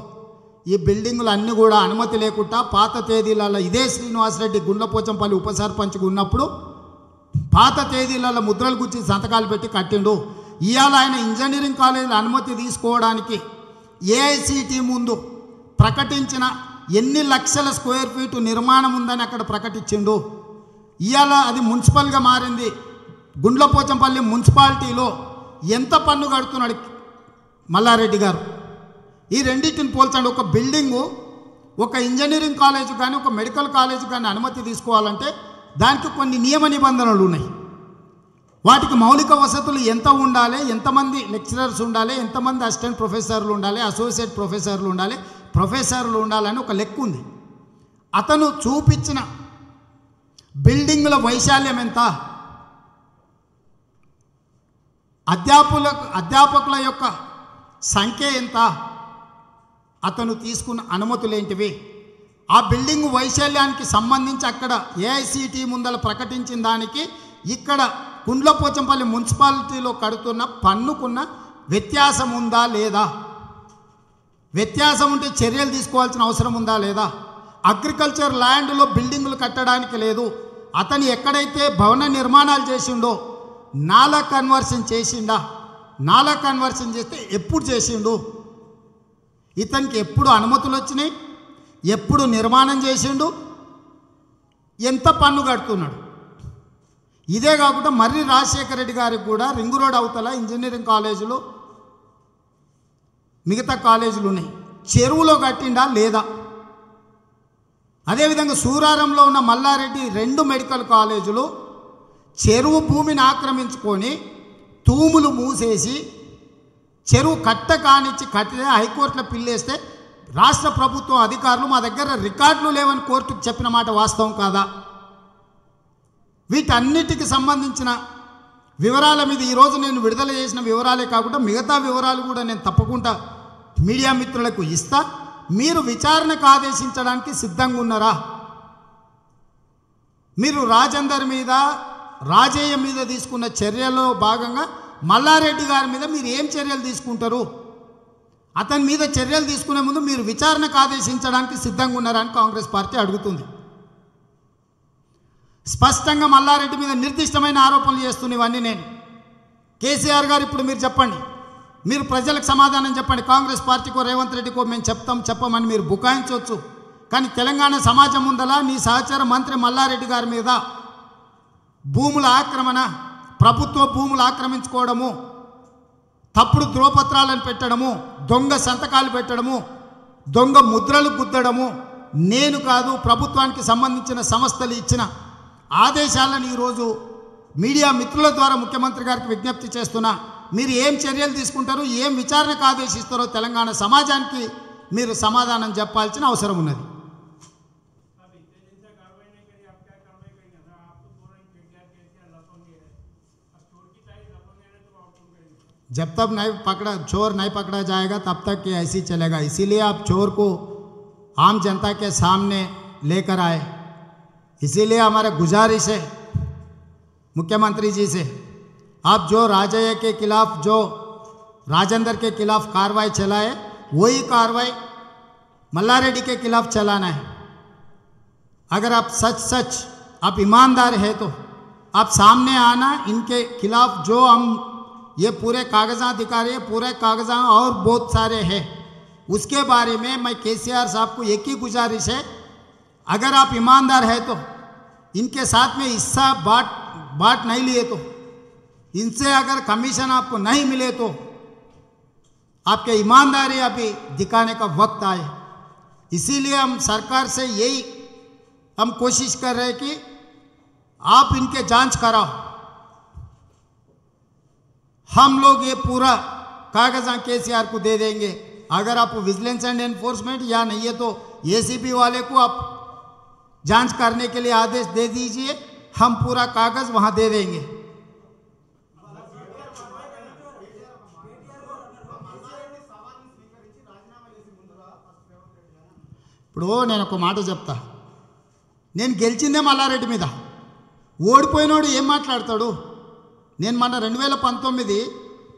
ఈ బిల్డింగులు అన్నీ కూడా అనుమతి లేకుండా పాత తేదీలలో ఇదే శ్రీనివాసరెడ్డి గుండ్లపోచంపల్లి ఉప సర్పంచ్గా ఉన్నప్పుడు పాత తేదీలలో ముద్రలు గుచ్చి సంతకాలు పెట్టి కట్టిండు. ఇవాళ ఆయన ఇంజనీరింగ్ కాలేజీలో అనుమతి తీసుకోవడానికి ఏఐసిటి ముందు ప్రకటించిన ఎన్ని లక్షల స్క్వేర్ ఫీటు నిర్మాణం ఉందని అక్కడ ప్రకటించిండు. ఇవాళ అది మున్సిపల్గా మారింది. గుండ్లపోచంపల్లి మున్సిపాలిటీలో ఎంత పన్ను కడుతున్నాడు మల్లారెడ్డి గారు? ఈ రెండింటిని పోల్చండి. ఒక బిల్డింగు ఒక ఇంజనీరింగ్ కాలేజ్ కానీ ఒక మెడికల్ కాలేజ్ కానీ అనుమతి తీసుకోవాలంటే దానికి కొన్ని నియమ నిబంధనలు ఉన్నాయి. వాటికి మౌలిక వసతులు ఎంత ఉండాలి ఎంతమంది లెక్చరర్స్ ఉండాలి ఎంతమంది అసిస్టెంట్ ప్రొఫెసర్లు ఉండాలి అసోసియేట్ ప్రొఫెసర్లు ఉండాలి ప్రొఫెసర్లు ఉండాలని ఒక లెక్క ఉంది. అతను చూపించిన బిల్డింగ్ల వైశాల్యం ఎంత? అధ్యాపుల అధ్యాపకుల యొక్క సంఖ్య ఎంత? అతను తీసుకున్న అనుమతులేంటివి ఆ బిల్డింగ్ వైశాల్యానికి సంబంధించి అక్కడ ఏఐసిటి ముందల ప్రకటించిన దానికి ఇక్కడ కుండ్లపోచంపల్లి మున్సిపాలిటీలో కడుతున్న పన్నుకున్న వ్యత్యాసం ఉందా లేదా? వ్యత్యాసం ఉంటే చర్యలు తీసుకోవాల్సిన అవసరం ఉందా లేదా? అగ్రికల్చర్ ల్యాండ్లో బిల్డింగులు కట్టడానికి లేదు. అతను ఎక్కడైతే భవన నిర్మాణాలు చేసిండో నాలా కన్వర్షన్ చేసిండా? నాలా కన్వర్షన్ చేస్తే ఎప్పుడు చేసిండు? ఇతనికి ఎప్పుడు అనుమతులు వచ్చినాయి? ఎప్పుడు నిర్మాణం చేసిండు? ఎంత పన్ను కడుతున్నాడు? ఇదే కాకుండా మర్రి రాజశేఖర రెడ్డి గారికి కూడా రింగు రోడ్ అవతల ఇంజనీరింగ్ కాలేజీలో మిగతా కాలేజీలు ఉన్నాయి. చెరువులో కట్టిండా లేదా? అదేవిధంగా సూరారంలో ఉన్న మల్లారెడ్డి రెండు మెడికల్ కాలేజీలు చెరువు భూమిని ఆక్రమించుకొని తూములు మూసేసి చెరువు కట్ట కానిచ్చి కట్టితే హైకోర్టులో పిల్లేస్తే రాష్ట్ర ప్రభుత్వం అధికారులు మా దగ్గర రికార్డులు లేవని కోర్టుకు చెప్పిన మాట వాస్తవం కాదా? వీటన్నిటికి సంబంధించిన వివరాల మీద ఈరోజు నేను విడుదల చేసిన వివరాలే కాకుండా మిగతా వివరాలు కూడా నేను తప్పకుండా మీడియా మిత్రులకు ఇస్తా. మీరు విచారణకు ఆదేశించడానికి సిద్ధంగా ఉన్నారా మీరు రాజేందర్ మీద రాజయ్య మీద తీసుకున్న చర్యలో భాగంగా మల్లారెడ్డి గారి మీద మీరు ఏం చర్యలు తీసుకుంటారు? అతని మీద చర్యలు తీసుకునే ముందు మీరు విచారణకు ఆదేశించడానికి సిద్ధంగా ఉన్నారని కాంగ్రెస్ పార్టీ అడుగుతుంది. స్పష్టంగా మల్లారెడ్డి మీద నిర్దిష్టమైన ఆరోపణలు చేస్తున్న ఇవన్నీ నేను. కేసీఆర్ గారు ఇప్పుడు మీరు చెప్పండి. మీరు ప్రజలకు సమాధానం చెప్పండి. కాంగ్రెస్ పార్టీకో రేవంత్ రెడ్డికో మేము చెప్తాం చెప్పమని మీరు బుకాయించవచ్చు. కానీ తెలంగాణ సమాజం ముందలా నీ సహచార మంత్రి మల్లారెడ్డి గారి మీద భూముల ఆక్రమణ ప్రభుత్వ భూములు ఆక్రమించుకోవడము తప్పుడు ధ్రువపత్రాలను పెట్టడము దొంగ సంతకాలు పెట్టడము దొంగ ముద్రలు గుద్దడము నేను కాదు ప్రభుత్వానికి సంబంధించిన సంస్థలు ఇచ్చిన ఆదేశాలను ఈరోజు మీడియా మిత్రుల ద్వారా ముఖ్యమంత్రి గారికి విజ్ఞప్తి చేస్తున్నా. మీరు ఏం చర్యలు తీసుకుంటారో ఏం విచారణకు ఆదేశిస్తారో తెలంగాణ సమాజానికి మీరు సమాధానం చెప్పాల్సిన అవసరం ఉన్నది. जब तक नहीं पकड़ा, चोर नहीं पकड़ा जाएगा, तब तक ये ऐसे चलेगा। इसीलिए आप चोर को आम जनता के सामने लेकर आए। इसीलिए हमारा गुजारिश है, मुख्यमंत्री जी से, आप जो राजय के खिलाफ, जो राजेंद्र के खिलाफ कार्रवाई चलाए, वही कार्रवाई मल्लारेड्डी के खिलाफ चलाना है। अगर आप सच सच आप ईमानदार है तो आप सामने आना, इनके खिलाफ जो हम ये पूरे रहे हैं पूरे कागजात और बहुत सारे हैं। उसके बारे में मैं केसीआर साहब को एक ही गुजारिश है, अगर आप ईमानदार है तो इनके साथ में हिस्सा बांट बांट नहीं लिए तो इनसे अगर कमीशन आपको नहीं मिले तो आपके ईमानदारी अभी दिखाने का वक्त आए। इसीलिए हम सरकार से यही हम कोशिश कर रहे हैं कि आप इनके जाँच कराओ। हम लोग ये पूरा कागजा केसीआर को दे देंगे अगर आप विजिलेंस एंड एनफोर्समेंट या नहीं है तो एसीबी वाले को आप जांच करने के लिए आदेश दे दीजिए हम पूरा कागज वहां दे देंगे ఇప్పుడు నేను ఒక మాట చెప్తా నేను గెలిచిందే మల్లారెడ్డి మీద ఓడిపోయినోడు ఏం మాట్లాడతాడు నేను మన రెండు వేల పంతొమ్మిది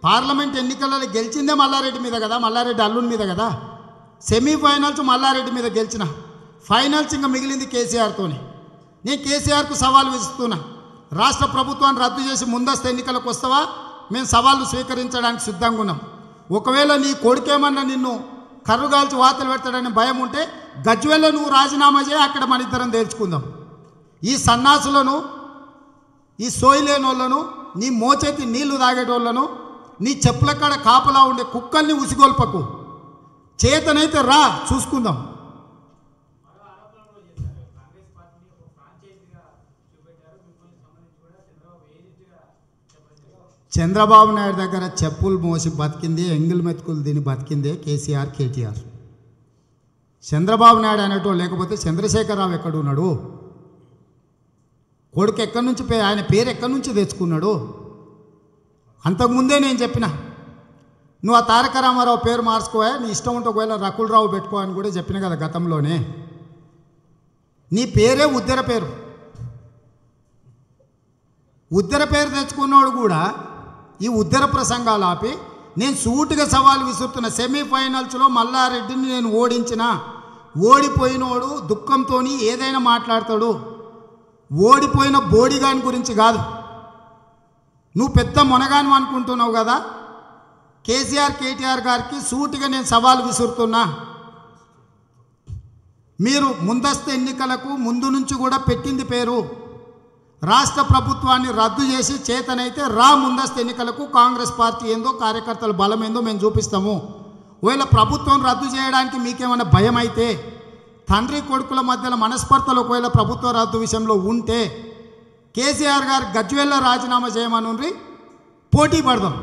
పార్లమెంట్ ఎన్నికలలో గెలిచిందే మల్లారెడ్డి మీద కదా మల్లారెడ్డి అల్లుని మీద కదా. సెమీఫైనల్స్ మల్లారెడ్డి మీద గెలిచిన. ఫైనల్స్ ఇంకా మిగిలింది కేసీఆర్తోని. నేను కేసీఆర్కు సవాల్ విస్తున్నా రాష్ట్ర ప్రభుత్వాన్ని రద్దు చేసి ముందస్తు ఎన్నికలకు వస్తావా? మేము సవాళ్ళు స్వీకరించడానికి సిద్ధంగా ఉన్నాం. ఒకవేళ నీ కొడుకేమన్నా నిన్ను కర్రుగాల్చి వార్తలు పెడతాడని భయం ఉంటే గజ్వేల్లో నువ్వు రాజీనామా చేయి అక్కడ మన ఇద్దరం తేల్చుకుందాం. ఈ సన్నాసులను ఈ సోయిలేనోళ్ళను నీ మోచేతి నీళ్ళు తాగేటోళ్ళను నీ చెప్పుల కాడ కాపలా ఉండే కుక్కల్ని ఉసిగొల్పకు. చేతనైతే రా చూసుకుందాం. చంద్రబాబు నాయుడు దగ్గర చెప్పులు మోసి బతికింది ఎంగిల్ మెతుకులు దీని బతికిందే కేసీఆర్ కేటీఆర్. చంద్రబాబు నాయుడు అనేటో లేకపోతే చంద్రశేఖరరావు ఎక్కడున్నాడు? కొడుకు ఎక్కడి నుంచి పే ఆయన పేరు ఎక్కడి నుంచి తెచ్చుకున్నాడు? అంతకుముందే నేను చెప్పిన. నువ్వు ఆ తారక రామారావు పేరు మార్చుకోవా? నీ ఇష్టం ఉంటే ఒకవేళ రకులరావు పెట్టుకో అని కూడా చెప్పిన కదా గతంలోనే. నీ పేరే ఉద్దర పేరు. ఉద్దర పేరు తెచ్చుకున్నోడు కూడా ఈ ఉద్దర ప్రసంగాలు ఆపి నేను సూటిగా సవాల్ విసురుతున్న సెమీఫైనల్స్లో మల్లారెడ్డిని నేను ఓడించిన ఓడిపోయినోడు దుఃఖంతో ఏదైనా మాట్లాడతాడు. ఓడిపోయిన బోడిగాని గురించి కాదు. నువ్వు పెద్ద మునగాను అనుకుంటున్నావు కదా? కేసీఆర్ కేటీఆర్ గారికి సూటిగా నేను సవాల్ విసురుతున్నా. మీరు ముందస్తు ఎన్నికలకు ముందు నుంచి కూడా పెట్టింది పేరు. రాష్ట్ర ప్రభుత్వాన్ని రద్దు చేసి చేతనైతే రా ముందస్తు ఎన్నికలకు కాంగ్రెస్ పార్టీ ఏందో కార్యకర్తల బలం ఏందో మేము చూపిస్తాము. ఒకవేళ ప్రభుత్వం రద్దు చేయడానికి మీకేమైనా భయం అయితే తండ్రి కొడుకుల మధ్యలో మనస్పర్ధలు ఒకవేళ ప్రభుత్వ రద్దు విషయంలో ఉంటే కేసీఆర్ గారు గజ్వేల్లో రాజీనామా చేయమనుండ్రి పోటీ పడదాం.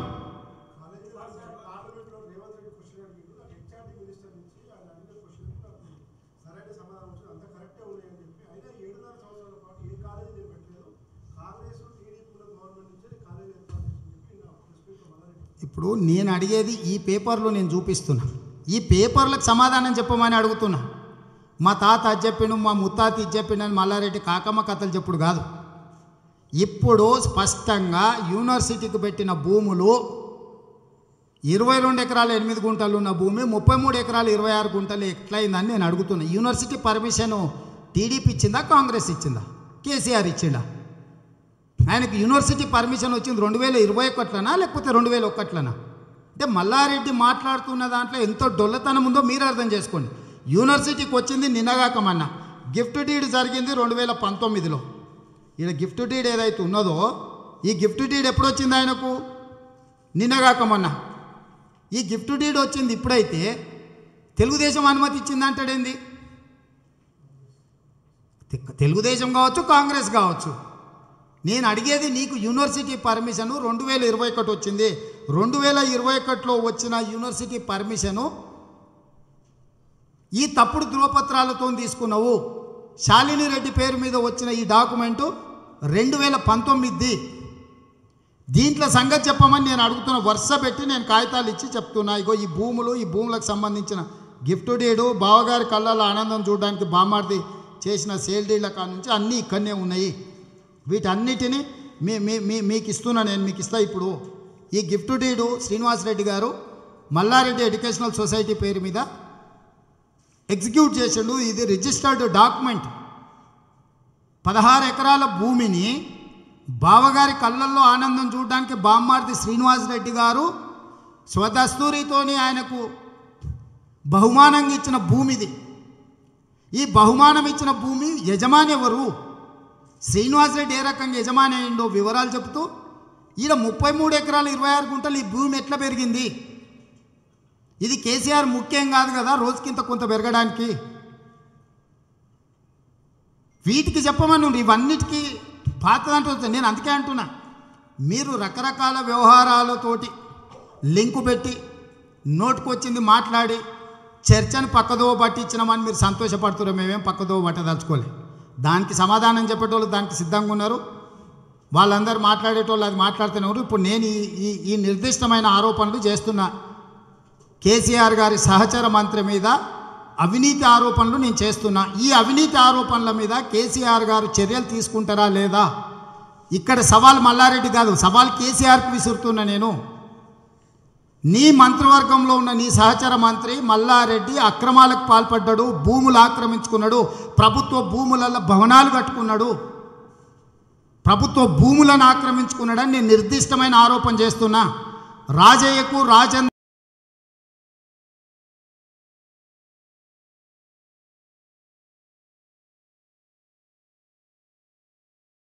ఇప్పుడు నేను అడిగేది ఈ పేపర్లో నేను చూపిస్తున్నా. ఈ పేపర్లకు సమాధానం చెప్పమని అడుగుతున్నా. మా తాత అది చెప్పిండు మా ముత్తాత ఇది చెప్పిండని మల్లారెడ్డి కాకమ్మ కథలు చెప్పుడు కాదు. ఇప్పుడు స్పష్టంగా యూనివర్సిటీకి పెట్టిన భూములు ఇరవై రెండు ఎకరాలు ఎనిమిది గుంటలు ఉన్న భూమి ముప్పై మూడు ఎకరాలు ఇరవై ఆరు గుంటలు ఎట్లయిందని నేను అడుగుతున్నా. యూనివర్సిటీ పర్మిషన్ టీడీపీ ఇచ్చిందా కాంగ్రెస్ ఇచ్చిందా కేసీఆర్ ఇచ్చిందా ఆయనకు యూనివర్సిటీ పర్మిషన్ వచ్చింది రెండు వేల ఇరవై ఒకట్లనా లేకపోతే రెండు వేల ఒకట్లనా? అంటే మల్లారెడ్డి మాట్లాడుతున్న దాంట్లో ఎంతో డొల్లతనం ఉందో మీరు అర్థం చేసుకోండి. యూనివర్సిటీకి వచ్చింది నిన్నగాకమన్న. గిఫ్ట్ డీడ్ జరిగింది రెండు వేల పంతొమ్మిదిలో. ఈడ గిఫ్ట్ డీడ్ ఏదైతే ఉన్నదో ఈ గిఫ్ట్ డీడ్ ఎప్పుడు వచ్చింది ఆయనకు? నిన్నగాకమన్న. ఈ గిఫ్ట్ డీడ్ వచ్చింది ఇప్పుడైతే తెలుగుదేశం అనుమతి ఇచ్చింది అంటాడేంది తెలుగుదేశం కావచ్చు కాంగ్రెస్ కావచ్చు. నేను అడిగేది నీకు యూనివర్సిటీ పర్మిషన్ రెండు వేల ఇరవై ఒకటి వచ్చింది. రెండు వేల ఇరవై ఒకటిలో వచ్చిన యూనివర్సిటీ పర్మిషను ఈ తప్పుడు ధృవపత్రాలతో తీసుకున్నావు. శాలిని రెడ్డి పేరు మీద వచ్చిన ఈ డాక్యుమెంటు రెండు వేల పంతొమ్మిది. దీంట్లో సంగతి చెప్పమని నేను అడుగుతున్న వరుస పెట్టి నేను కాగితాలు ఇచ్చి చెప్తున్నా. ఇగో ఈ భూములు ఈ భూములకు సంబంధించిన గిఫ్ట్ డీడు బావగారి కళ్ళలో ఆనందం చూడడానికి బామ్మార్ది చేసిన సేల్ డీళ్ళ కాడ నుంచి అన్నీ ఇక్కడనే ఉన్నాయి. వీటన్నిటిని మీ మీ మీ మీకు ఇస్తున్నా నేను మీకు ఇస్తా ఇప్పుడు. ఈ గిఫ్ట్ డీడు శ్రీనివాసరెడ్డి గారు మల్లారెడ్డి ఎడ్యుకేషనల్ సొసైటీ పేరు మీద ఎగ్జిక్యూట్ చేసిండు. ఇది రిజిస్టర్డ్ డాక్యుమెంట్. పదహారు ఎకరాల భూమిని బావగారి కళ్ళల్లో ఆనందం చూడడానికి బామ్మార్ది శ్రీనివాస్ రెడ్డి గారు స్వదస్తూరితోని ఆయనకు బహుమానంగా ఇచ్చిన భూమిది. ఈ బహుమానం ఇచ్చిన భూమి యజమాని ఎవరు? శ్రీనివాస్ రెడ్డి ఏ రకంగా యజమాని అయిందో వివరాలు చెబుతూ ఈడ ముప్పై మూడు ఎకరాలు ఇరవై ఆరు గుంటలు ఈ భూమి ఎట్లా పెరిగింది? ఇది కేసీఆర్ ముఖ్యం కాదు కదా రోజుకింత కొంత పెరగడానికి. వీటికి చెప్పమని నువ్వు ఇవన్నిటికీ పాతదంటూ నేను అందుకే అంటున్నా మీరు రకరకాల వ్యవహారాలతోటి లింకు పెట్టి నోటుకొచ్చింది మాట్లాడి చర్చను పక్కదో పట్టించినామని మీరు సంతోషపడుతున్నారు మేమేం పక్కదో పట్టదలుచుకోలే. దానికి సమాధానం చెప్పేటోళ్ళు దానికి సిద్ధంగా ఉన్నారు. వాళ్ళందరూ మాట్లాడేటోళ్ళు అది మాట్లాడుతున్నారు. ఇప్పుడు నేను ఈ ఈ నిర్దిష్టమైన ఆరోపణలు చేస్తున్నా. కేసీఆర్ గారి సహచర మంత్రి మీద అవినీతి ఆరోపణలు నేను చేస్తున్నా. ఈ అవినీతి ఆరోపణల మీద కేసీఆర్ గారు చర్యలు తీసుకుంటారా లేదా? ఇక్కడ సవాల్ మల్లారెడ్డి కాదు సవాల్ కేసీఆర్కి విసురుతున్నా నేను. నీ మంత్రివర్గంలో ఉన్న నీ సహచర మంత్రి మల్లారెడ్డి అక్రమాలకు పాల్పడ్డాడు భూములు ఆక్రమించుకున్నాడు ప్రభుత్వ భూములలో భవనాలు కట్టుకున్నాడు. ప్రభుత్వ భూములను ఆక్రమించుకున్నాడని నేను నిర్దిష్టమైన ఆరోపణ చేస్తున్నా. రాజయ్యకు రాజన్